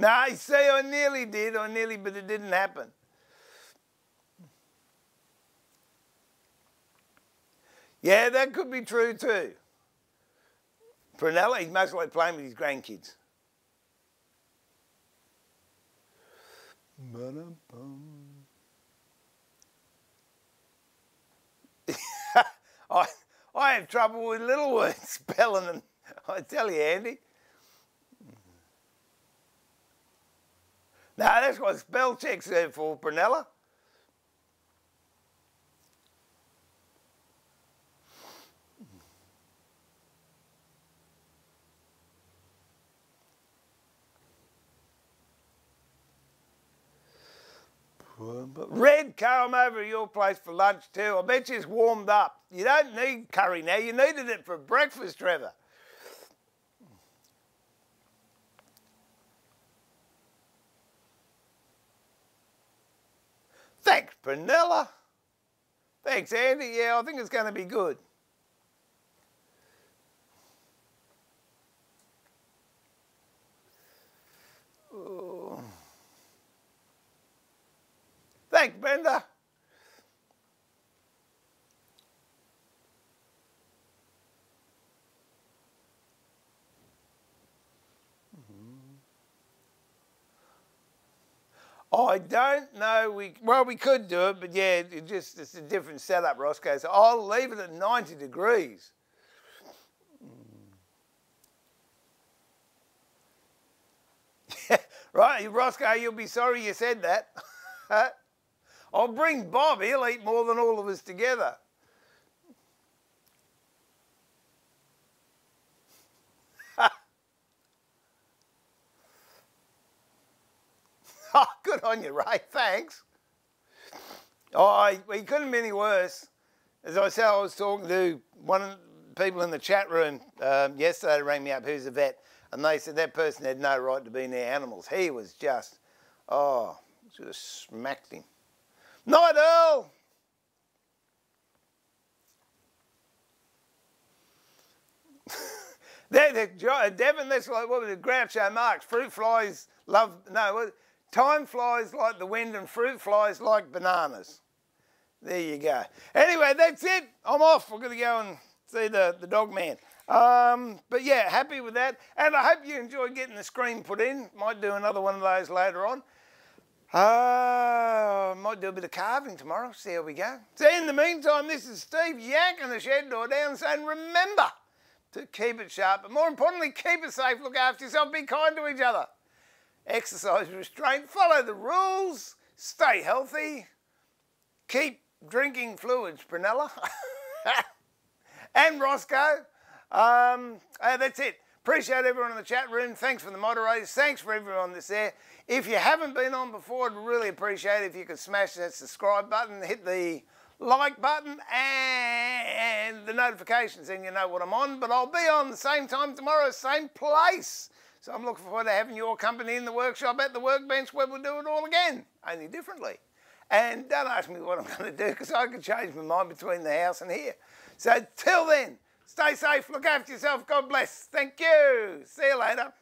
No, say I nearly did. I nearly, but it didn't happen. Yeah, that could be true too. Prunella, he's most likely playing with his grandkids. I, I have trouble with little words spelling them. I tell you, Andy. No, that's what spell check's there for, Prunella. Red come over to your place for lunch too. I bet you it's warmed up. You don't need curry now. You needed it for breakfast, Trevor. Thanks, Prunella. Thanks, Andy. Yeah, I think it's going to be good. Oh. Thanks, Brenda. Oh, I don't know. We well, we could do it, but yeah, it just it's a different setup, Roscoe. So I'll leave it at 90 degrees. right, Roscoe, you'll be sorry you said that. I'll bring Bob. He'll eat more than all of us together. Oh, good on you, Ray. Thanks. Oh, I, he couldn't be any worse. As I said, I was talking to one of the people in the chat room um, yesterday They rang me up who's a vet, and they said that person had no right to be near animals. He was just, oh, just smacked him. Night, Earl! that, Devon, that's like, what was it, Groucho Marx, fruit flies love, no, Time flies like the wind and fruit flies like bananas. There you go. Anyway, that's it. I'm off. We're going to go and see the, the dog man. Um, but yeah, happy with that. And I hope you enjoyed getting the screen put in. Might do another one of those later on. Uh, might do a bit of carving tomorrow. See how we go. So in the meantime, this is Steve yanking the shed door down saying, remember to keep it sharp, but more importantly, keep it safe. Look after yourself. Be kind to each other exercise restraint, follow the rules, stay healthy, keep drinking fluids, Prunella. and Roscoe. Um, uh, that's it. Appreciate everyone in the chat room. Thanks for the moderators. Thanks for everyone that's there. If you haven't been on before, I'd really appreciate it if you could smash that subscribe button, hit the like button and the notifications, and you know what I'm on. But I'll be on the same time tomorrow, same place. So I'm looking forward to having your company in the workshop at the workbench where we'll do it all again, only differently. And don't ask me what I'm going to do because I could change my mind between the house and here. So till then, stay safe, look after yourself, God bless. Thank you. See you later.